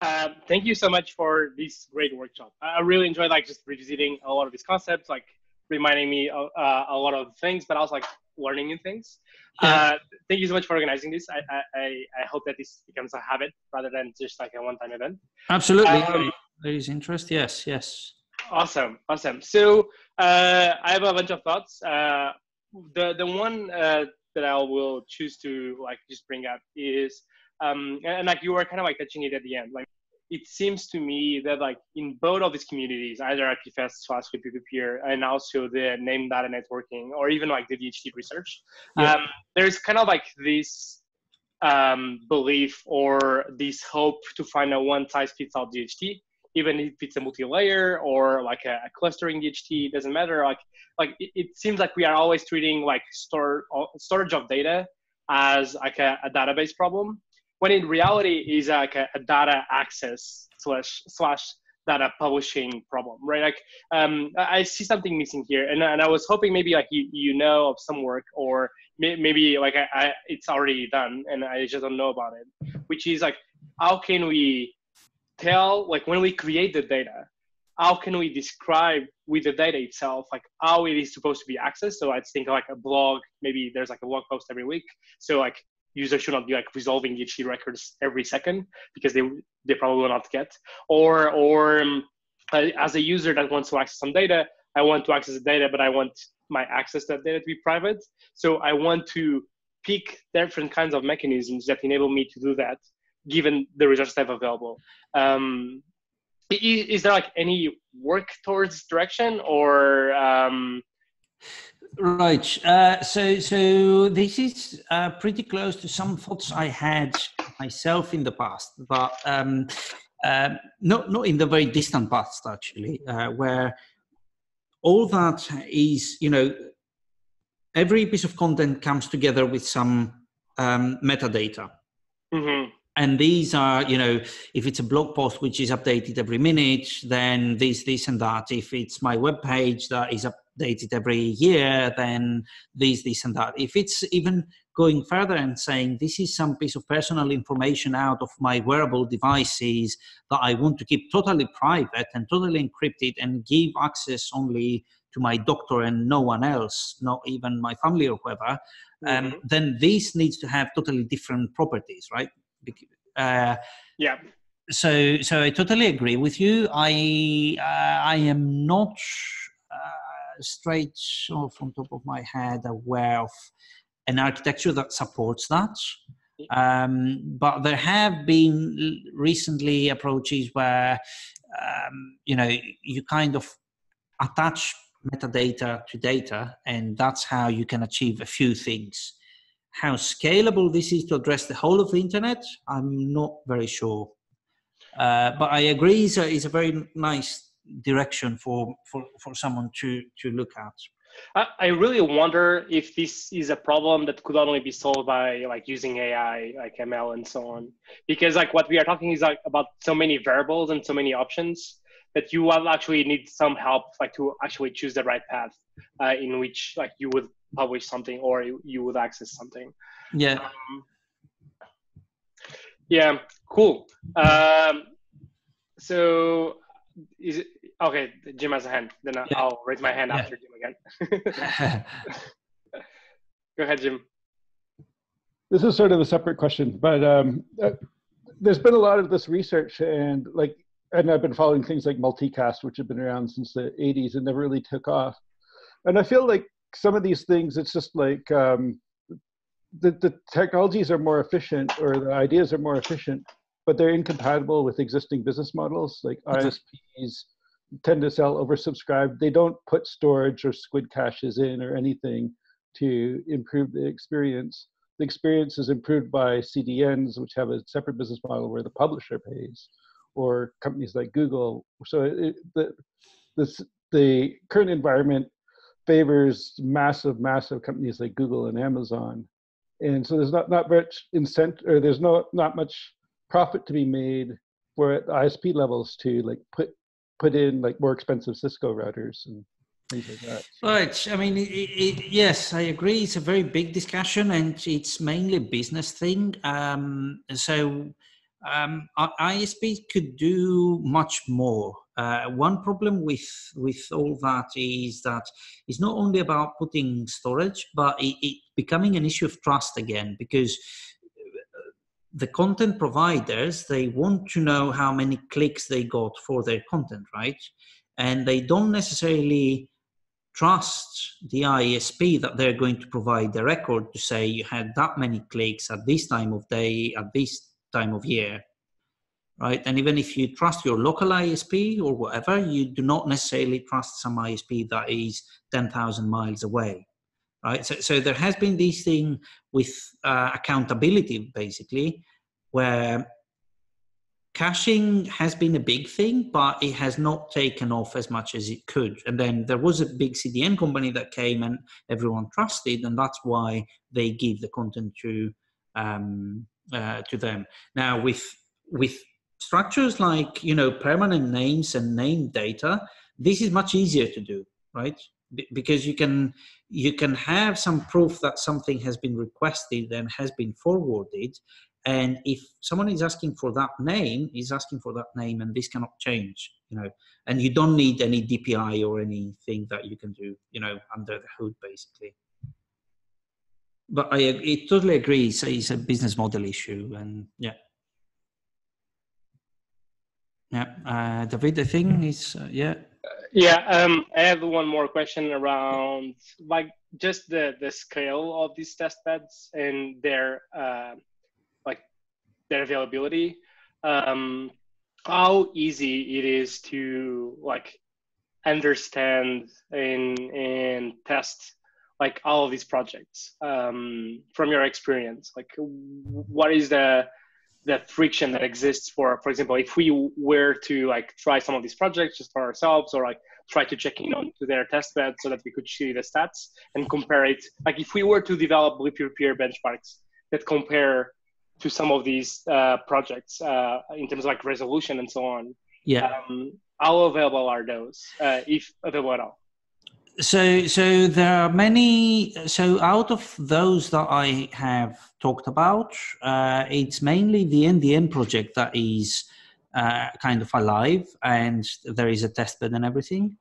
Uh, thank you so much for this great workshop. I really enjoyed like just revisiting a lot of these concepts, like reminding me of, uh, a lot of things, but I was like learning new things. Yeah. Uh, thank you so much for organizing this. I, I, I hope that this becomes a habit rather than just like a one-time event.
Absolutely. Um, there is interest. Yes, yes.
Awesome, awesome. So uh, I have a bunch of thoughts. Uh, the the one uh, that I will choose to like just bring up is um, and, and, like you were kind of like touching it at the end, like it seems to me that like in both of these communities, either IPFS slash peer and also the name data networking or even like the DHT research, yeah. um, there's kind of like this um, belief or this hope to find a one size fits all DHT even if it's a multi-layer or like a, a clustering DHT, it doesn't matter. Like, like it, it, seems like we are always treating like store storage of data as like a, a database problem, when in reality is like a, a data access slash slash data publishing problem, right? Like, um, I see something missing here, and, and I was hoping maybe like you, you know of some work, or may, maybe like I, I, it's already done, and I just don't know about it. Which is like, how can we tell like when we create the data how can we describe with the data itself like how it is supposed to be accessed so i think like a blog maybe there's like a blog post every week so like users should not be like resolving DHT records every second because they they probably will not get or or um, as a user that wants to access some data i want to access the data but i want my access to that data to be private so i want to pick different kinds of mechanisms that enable me to do that given the resources I have available. Um, is, is, there like any work towards direction or? Um...
Right. Uh, so, so this is uh, pretty close to some thoughts I had myself in the past, but um, Um, not not in the very distant past, actually, uh, where all that is, you know, every piece of content comes together with some um, metadata.
Mm-hmm.
And these are, you know, if it's a blog post which is updated every minute, then this, this, and that. If it's my web page that is updated every year, then this, this, and that. If it's even going further and saying this is some piece of personal information out of my wearable devices that I want to keep totally private and totally encrypted and give access only to my doctor and no one else, not even my family or whoever, um, mm-hmm. um, then this needs to have totally different properties, right?
Uh, yeah.
So, so I totally agree with you. I uh, I am not uh, straight off from top of my head aware of an architecture that supports that. Um, but there have been recently approaches where um, you know you kind of attach metadata to data, and that's how you can achieve a few things. How scalable this is to address the whole of the internet, I'm not very sure. Uh, but I agree, a, it's a very nice direction for, for, for someone to, to look at.
I really wonder if this is a problem that could only be solved by like using AI, like ML and so on. Because like what we are talking is like about so many variables and so many options that you will actually need some help like to actually choose the right path uh, in which like you would publish something or you, you would access something.
Yeah. Um,
yeah, cool. Um, so is it, Okay, Jim has a hand. Then yeah. I'll raise my hand yeah. after Jim again. Go ahead, Jim.
This is sort of a separate question, but um, uh, there's been a lot of this research, and like, and I've been following things like multicast, which have been around since the 80s and never really took off. And I feel like some of these things, it's just like um, the the technologies are more efficient, or the ideas are more efficient, but they're incompatible with existing business models like mm-hmm. ISPs tend to sell oversubscribed. They don't put storage or squid caches in or anything to improve the experience. The experience is improved by CDNs, which have a separate business model where the publisher pays, or companies like Google. So it, the, this, the current environment favors massive, massive companies like Google and Amazon. And so there's not, not much incentive, or there's no, not much profit to be made for at ISP levels to like put put in like more expensive Cisco routers and things like that.
Right. I mean, it, it, yes, I agree. It's a very big discussion, and it's mainly a business thing. Um, so um, ISP could do much more. Uh, one problem with with all that is that it's not only about putting storage, but it, it becoming an issue of trust again because the content providers they want to know how many clicks they got for their content right? And they don't necessarily trust the isp that they're going to provide the record to say you had that many clicks at this time of day at this time of year right? And even if you trust your local isp or whatever you do not necessarily trust some isp that is 10000 miles away right? So, so there has been this thing with uh, accountability, basically, where caching has been a big thing, but it has not taken off as much as it could. And then there was a big CDN company that came and everyone trusted, and that's why they give the content to um, uh, to them. Now with with structures like you know permanent names and name data, this is much easier to do, right? Because you can you can have some proof that something has been requested and has been forwarded and if someone is asking for that name is asking for that name and this cannot change you know and you don't need any dpi or anything that you can do you know under the hood basically. But i, I totally agree so it's a business model issue and yeah. Yeah uh, david i think is uh, yeah
yeah, um, I have one more question around like just the the scale of these test beds and their uh, like their availability. Um, how easy it is to like understand and and test like all of these projects um, from your experience. Like, what is the the friction that exists for for example if we were to like try some of these projects just for ourselves or like try to check in on to their test bed so that we could see the stats and compare it like if we were to develop peer-to-peer benchmarks that compare to some of these uh, projects uh, in terms of like resolution and so on
yeah.
um, how available are those uh, if available at all
so so there are many so out of those that i have talked about uh, it's mainly the ndn project that is uh, kind of alive and there is a testbed and everything.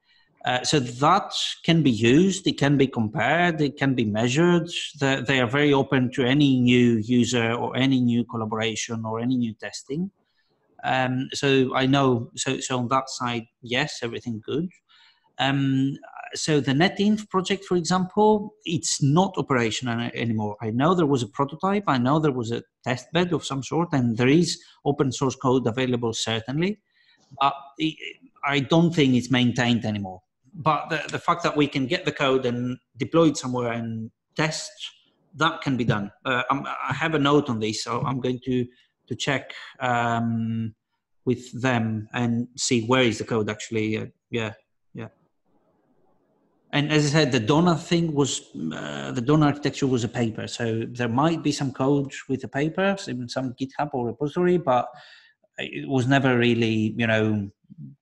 Uh, so that can be used it can be compared it can be measured. They, they are very open to any new user or any new collaboration or any new testing. Um, so i know so so on that side yes everything good. Um, so the NetInf project, for example, it's not operational anymore. I know there was a prototype. I know there was a test bed of some sort, and there is open source code available certainly. But I don't think it's maintained anymore. But the, the fact that we can get the code and deploy it somewhere and test, that can be done. Uh, i have a note on this, so I'm going to to check um, with them and see where is the code actually. Uh, yeah, and as I said, the DONA thing was uh, the DONA architecture was a paper, so there might be some code with the papers in some GitHub or repository, but it was never really, you know,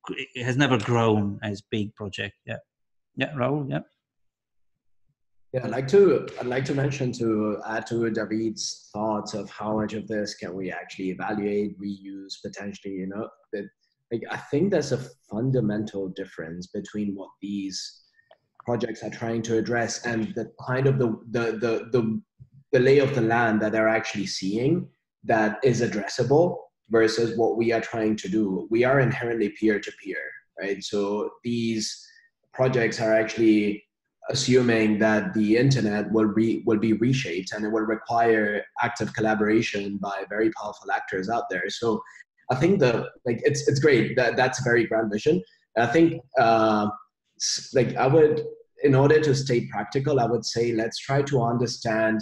it has never grown as big project. Yeah, yeah, Raul, yeah.
Yeah, I'd like to I'd like to mention to add to David's thoughts of how much of this can we actually evaluate, reuse, potentially. You know, that like I think there's a fundamental difference between what these projects are trying to address and the kind of the the the the, the lay of the land that they're actually seeing that is addressable versus what we are trying to do. We are inherently peer to peer, right? So these projects are actually assuming that the internet will re, will be reshaped and it will require active collaboration by very powerful actors out there. So I think the like it's it's great that that's a very grand vision. I think uh, like I would, in order to stay practical, I would say let's try to understand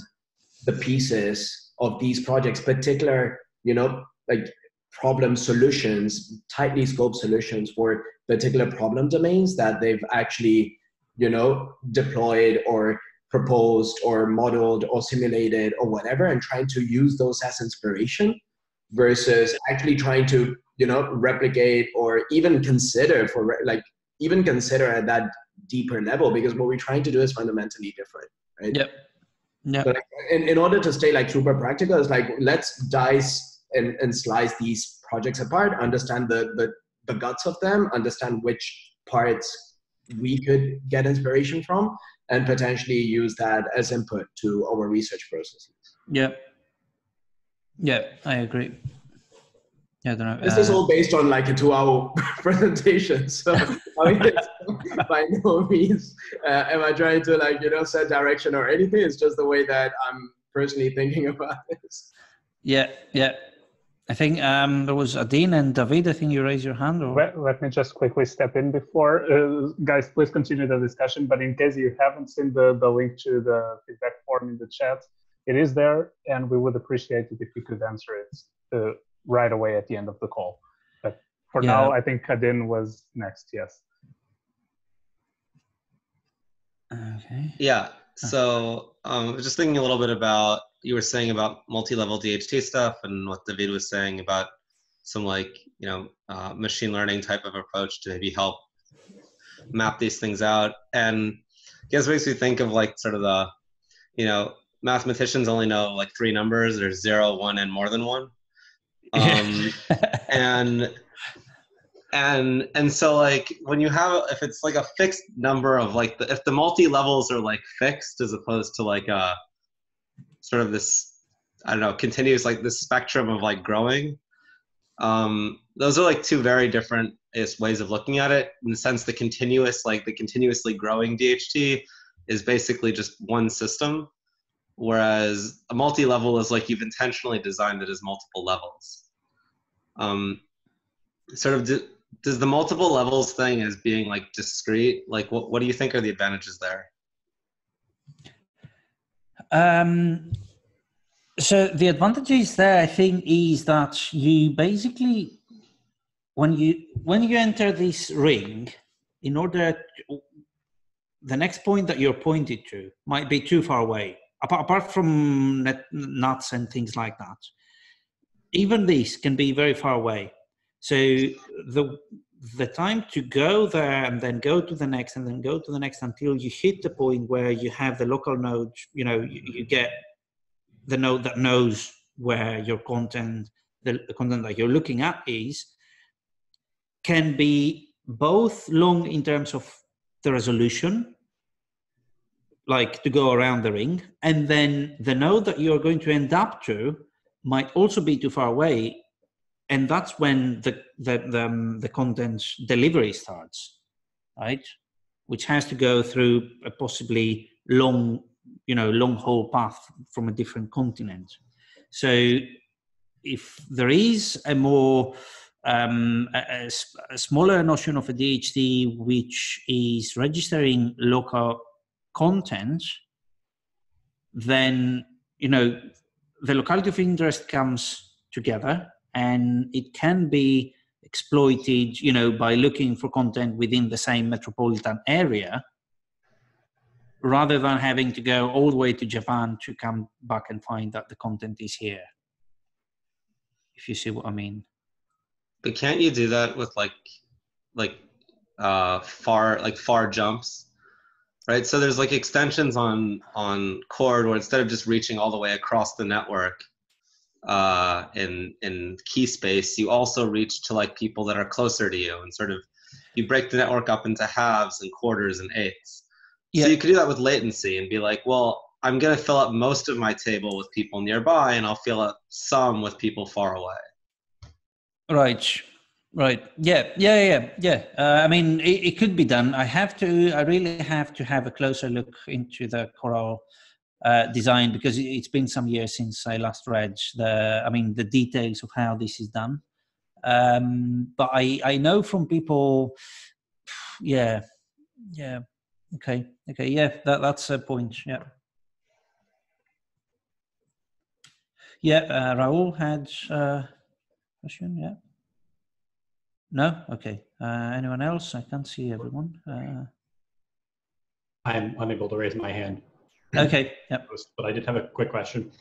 the pieces of these projects, particular, you know, like problem solutions, tightly scoped solutions for particular problem domains that they've actually, you know, deployed or proposed or modeled or simulated or whatever, and trying to use those as inspiration versus actually trying to, you know, replicate or even consider for like even consider at that deeper level because what we're trying to do is fundamentally different, right?
Yep. Yeah.
But in, in order to stay like super practical, it's like let's dice and, and slice these projects apart, understand the, the the guts of them, understand which parts we could get inspiration from, and potentially use that as input to our research processes.
Yeah. Yeah, I agree. Yeah, I don't know.
This uh, is all based on like a two-hour presentation, so I mean, by no means uh, am I trying to like you know set direction or anything. It's just the way that I'm personally thinking about this.
Yeah, yeah. I think um, there was Adin and David. I think you raised your hand. Or...
Let, let me just quickly step in before. Uh, guys, please continue the discussion. But in case you haven't seen the, the link to the feedback form in the chat, it is there, and we would appreciate it if you could answer it uh, right away at the end of the call. But for yeah. now, I think Adin was next. Yes.
Okay.
Yeah. So um, I was just thinking a little bit about you were saying about multi-level DHT stuff and what David was saying about some like you know uh, machine learning type of approach to maybe help map these things out. And I guess makes me think of like sort of the you know mathematicians only know like three numbers. There's zero, one, and more than one um, and and and so like when you have if it's like a fixed number of like the, if the multi levels are like fixed as opposed to like a sort of this i don't know continuous like this spectrum of like growing um those are like two very different ways of looking at it in the sense the continuous like the continuously growing dht is basically just one system whereas a multi-level is like you've intentionally designed it as multiple levels um, sort of do, does the multiple levels thing as being like discrete like what, what do you think are the advantages there
um so the advantages there, I think, is that you basically, when you when you enter this ring, in order, the next point that you're pointed to might be too far away. Apart, apart from net, NATs and things like that, even these can be very far away. So the the time to go there and then go to the next and then go to the next until you hit the point where you have the local node you know you, you get the node that knows where your content the, content that you're looking at is can be both long in terms of the resolution like to go around the ring and then the node that you're going to end up to might also be too far away and that's when the the the, um, the content delivery starts right? Which has to go through a possibly long you know long haul path from a different continent. So if there is a more um, a, a, smaller notion of a DHT which is registering local content, then you know the locality of interest comes together and it can be exploited you know by looking for content within the same metropolitan area rather than having to go all the way to japan to come back and find that the content is here if you see what i mean.
But can't you do that with like like uh far like far jumps right so there's like extensions on on Chord where instead of just reaching all the way across the network uh, in in key space, you also reach to like people that are closer to you, and sort of you break the network up into halves and quarters and eighths. Yeah. So you could do that with latency and be like, well, I'm going to fill up most of my table with people nearby, and I'll fill up some with people far away.
Right. Right. Yeah. Yeah. Yeah. Yeah. Uh, I mean, it, it, could be done. I have to. I really have to have a closer look into the Coral uh, design because it's been some years since I last read the, I mean, the details of how this is done. Um, but I, I know from people, yeah, yeah, okay, okay, yeah, that, that's a point, yeah. Yeah, uh, Raul had a uh, question, yeah. No? Okay. Uh, anyone else? I can't see everyone. Uh,
I'm unable to raise my hand.
Okay. Yep.
But I did have a quick question.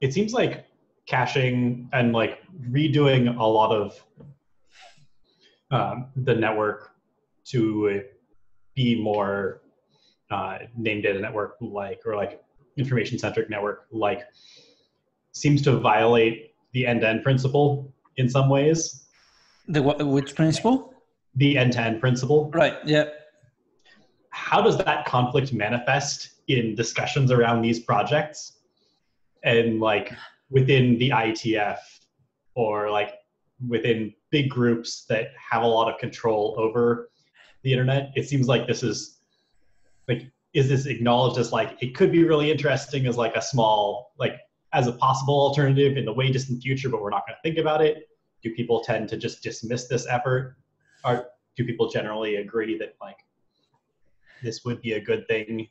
It seems like caching and like redoing a lot of um, the network to be more uh, named data network like or like information centric network like seems to violate the end to end principle in some ways.
The what, which principle?
The end to end principle.
Right. Yeah.
How does that conflict manifest in discussions around these projects and like within the IETF or like within big groups that have a lot of control over the internet it seems like this is like is this acknowledged as like it could be really interesting as like a small like as a possible alternative in the way distant future but we're not going to think about it do people tend to just dismiss this effort or do people generally agree that like this would be a good thing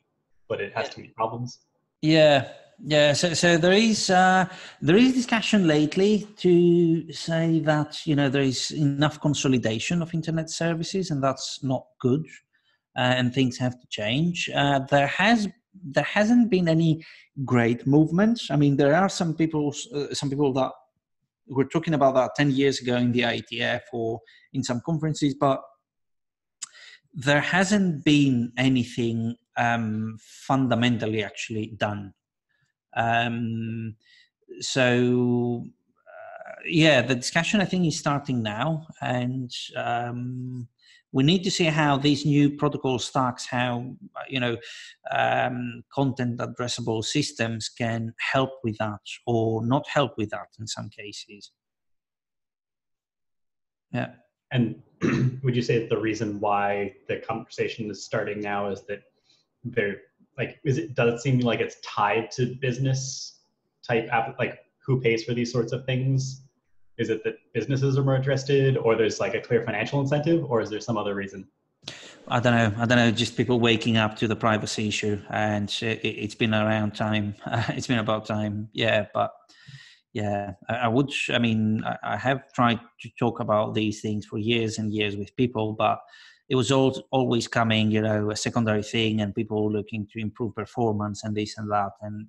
but it has too many problems.
Yeah, yeah. So, so there is uh, there is discussion lately to say that you know there is enough consolidation of internet services, and that's not good, uh, and things have to change. Uh, there has there hasn't been any great movement. I mean, there are some people uh, some people that were talking about that ten years ago in the IETF or in some conferences, but there hasn't been anything um, fundamentally actually done. Um, so uh, yeah, the discussion I think is starting now, and um, we need to see how these new protocol stacks, how you know, um, content addressable systems can help with that or not help with that in some cases. Yeah.
And would you say that the reason why the conversation is starting now is that they're like is it does it seem like it's tied to business type app like who pays for these sorts of things is it that businesses are more interested or there's like a clear financial incentive or is there some other reason
I don't know. I don't know. Just people waking up to the privacy issue, and it, has been around time. it's been about time. Yeah, but yeah, I, I would. I mean, I, I, have tried to talk about these things for years and years with people, but it was all, always coming, you know, a secondary thing, and people looking to improve performance and this and that, and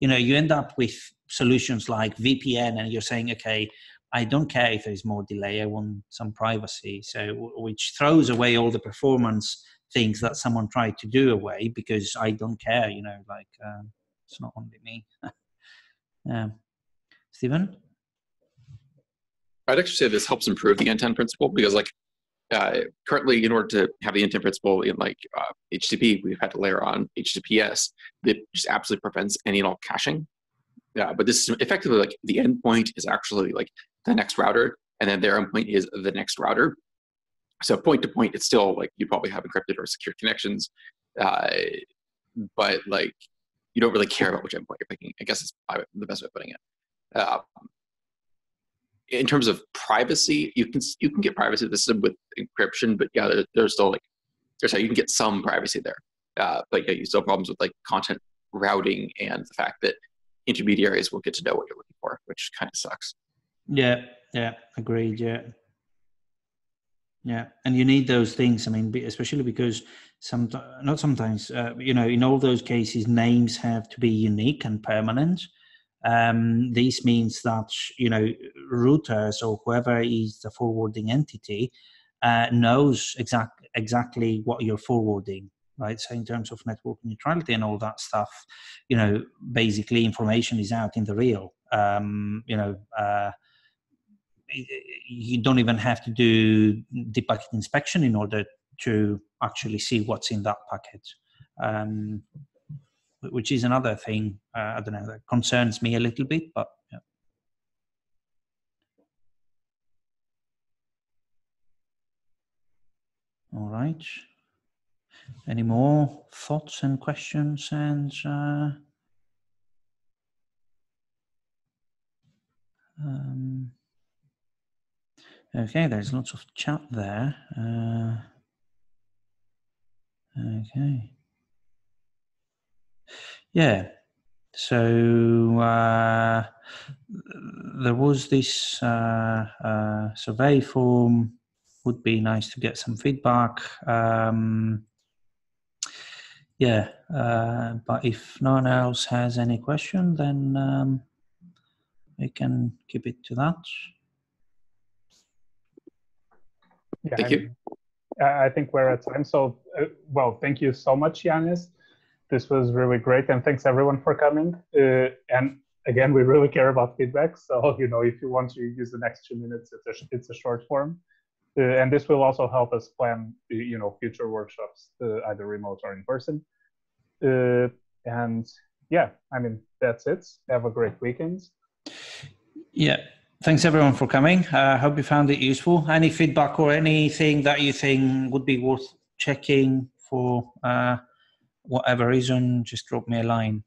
you know, you end up with solutions like VPN, and you're saying, okay, I don't care if there's more delay. I want some privacy. So, which throws away all the performance things that someone tried to do away because I don't care. You know, like uh, it's not only me. um, Stephen,
I'd actually say this helps improve the end-to-end principle because, like, uh, currently, in order to have the end-to-end principle in like uh, HTTP, we've had to layer on HTTPS that just absolutely prevents any and all caching. Yeah, but this is effectively like the endpoint is actually like the next router, and then their endpoint is the next router. So point to point, it's still like you probably have encrypted or secure connections, uh, but like you don't really care about which endpoint you're picking. I guess it's the best way of putting it. Uh, in terms of privacy, you can you can get privacy the system with encryption, but yeah, there, there's still like there's how you can get some privacy there. Uh, but yeah, you still have problems with like content routing and the fact that intermediaries will get to know what you're looking for, which kind of sucks.
Yeah, yeah, agreed. Yeah, yeah, and you need those things. I mean, especially because some not sometimes, uh, you know, in all those cases, names have to be unique and permanent. Um, this means that you know routers or whoever is the forwarding entity uh, knows exact exactly what you're forwarding right so in terms of network neutrality and all that stuff you know basically information is out in the real um, you know uh, you don't even have to do the packet inspection in order to actually see what's in that packet um, which is another thing uh, i don't know that concerns me a little bit but yeah. all right any more thoughts and questions and uh, um, Okay, there's lots of chat there. Uh, okay. Yeah. So uh, there was this uh, uh, survey form. Would be nice to get some feedback. Um, yeah, uh, but if no one else has any question, then um, we can keep it to that.
Yeah, thank you. I, I think we're at time. So, uh, well, thank you so much, Yiannis. This was really great, and thanks everyone for coming. Uh, and again, we really care about feedback. So, you know, if you want to use the next two minutes, it's a, it's a short form. Uh, and this will also help us plan, you know, future workshops, uh, either remote or in person. Uh, and yeah, I mean, that's it. Have a great weekend.
Yeah, Thanks everyone for coming. I uh, hope you found it useful. Any feedback or anything that you think would be worth checking for uh, whatever reason, just drop me a line.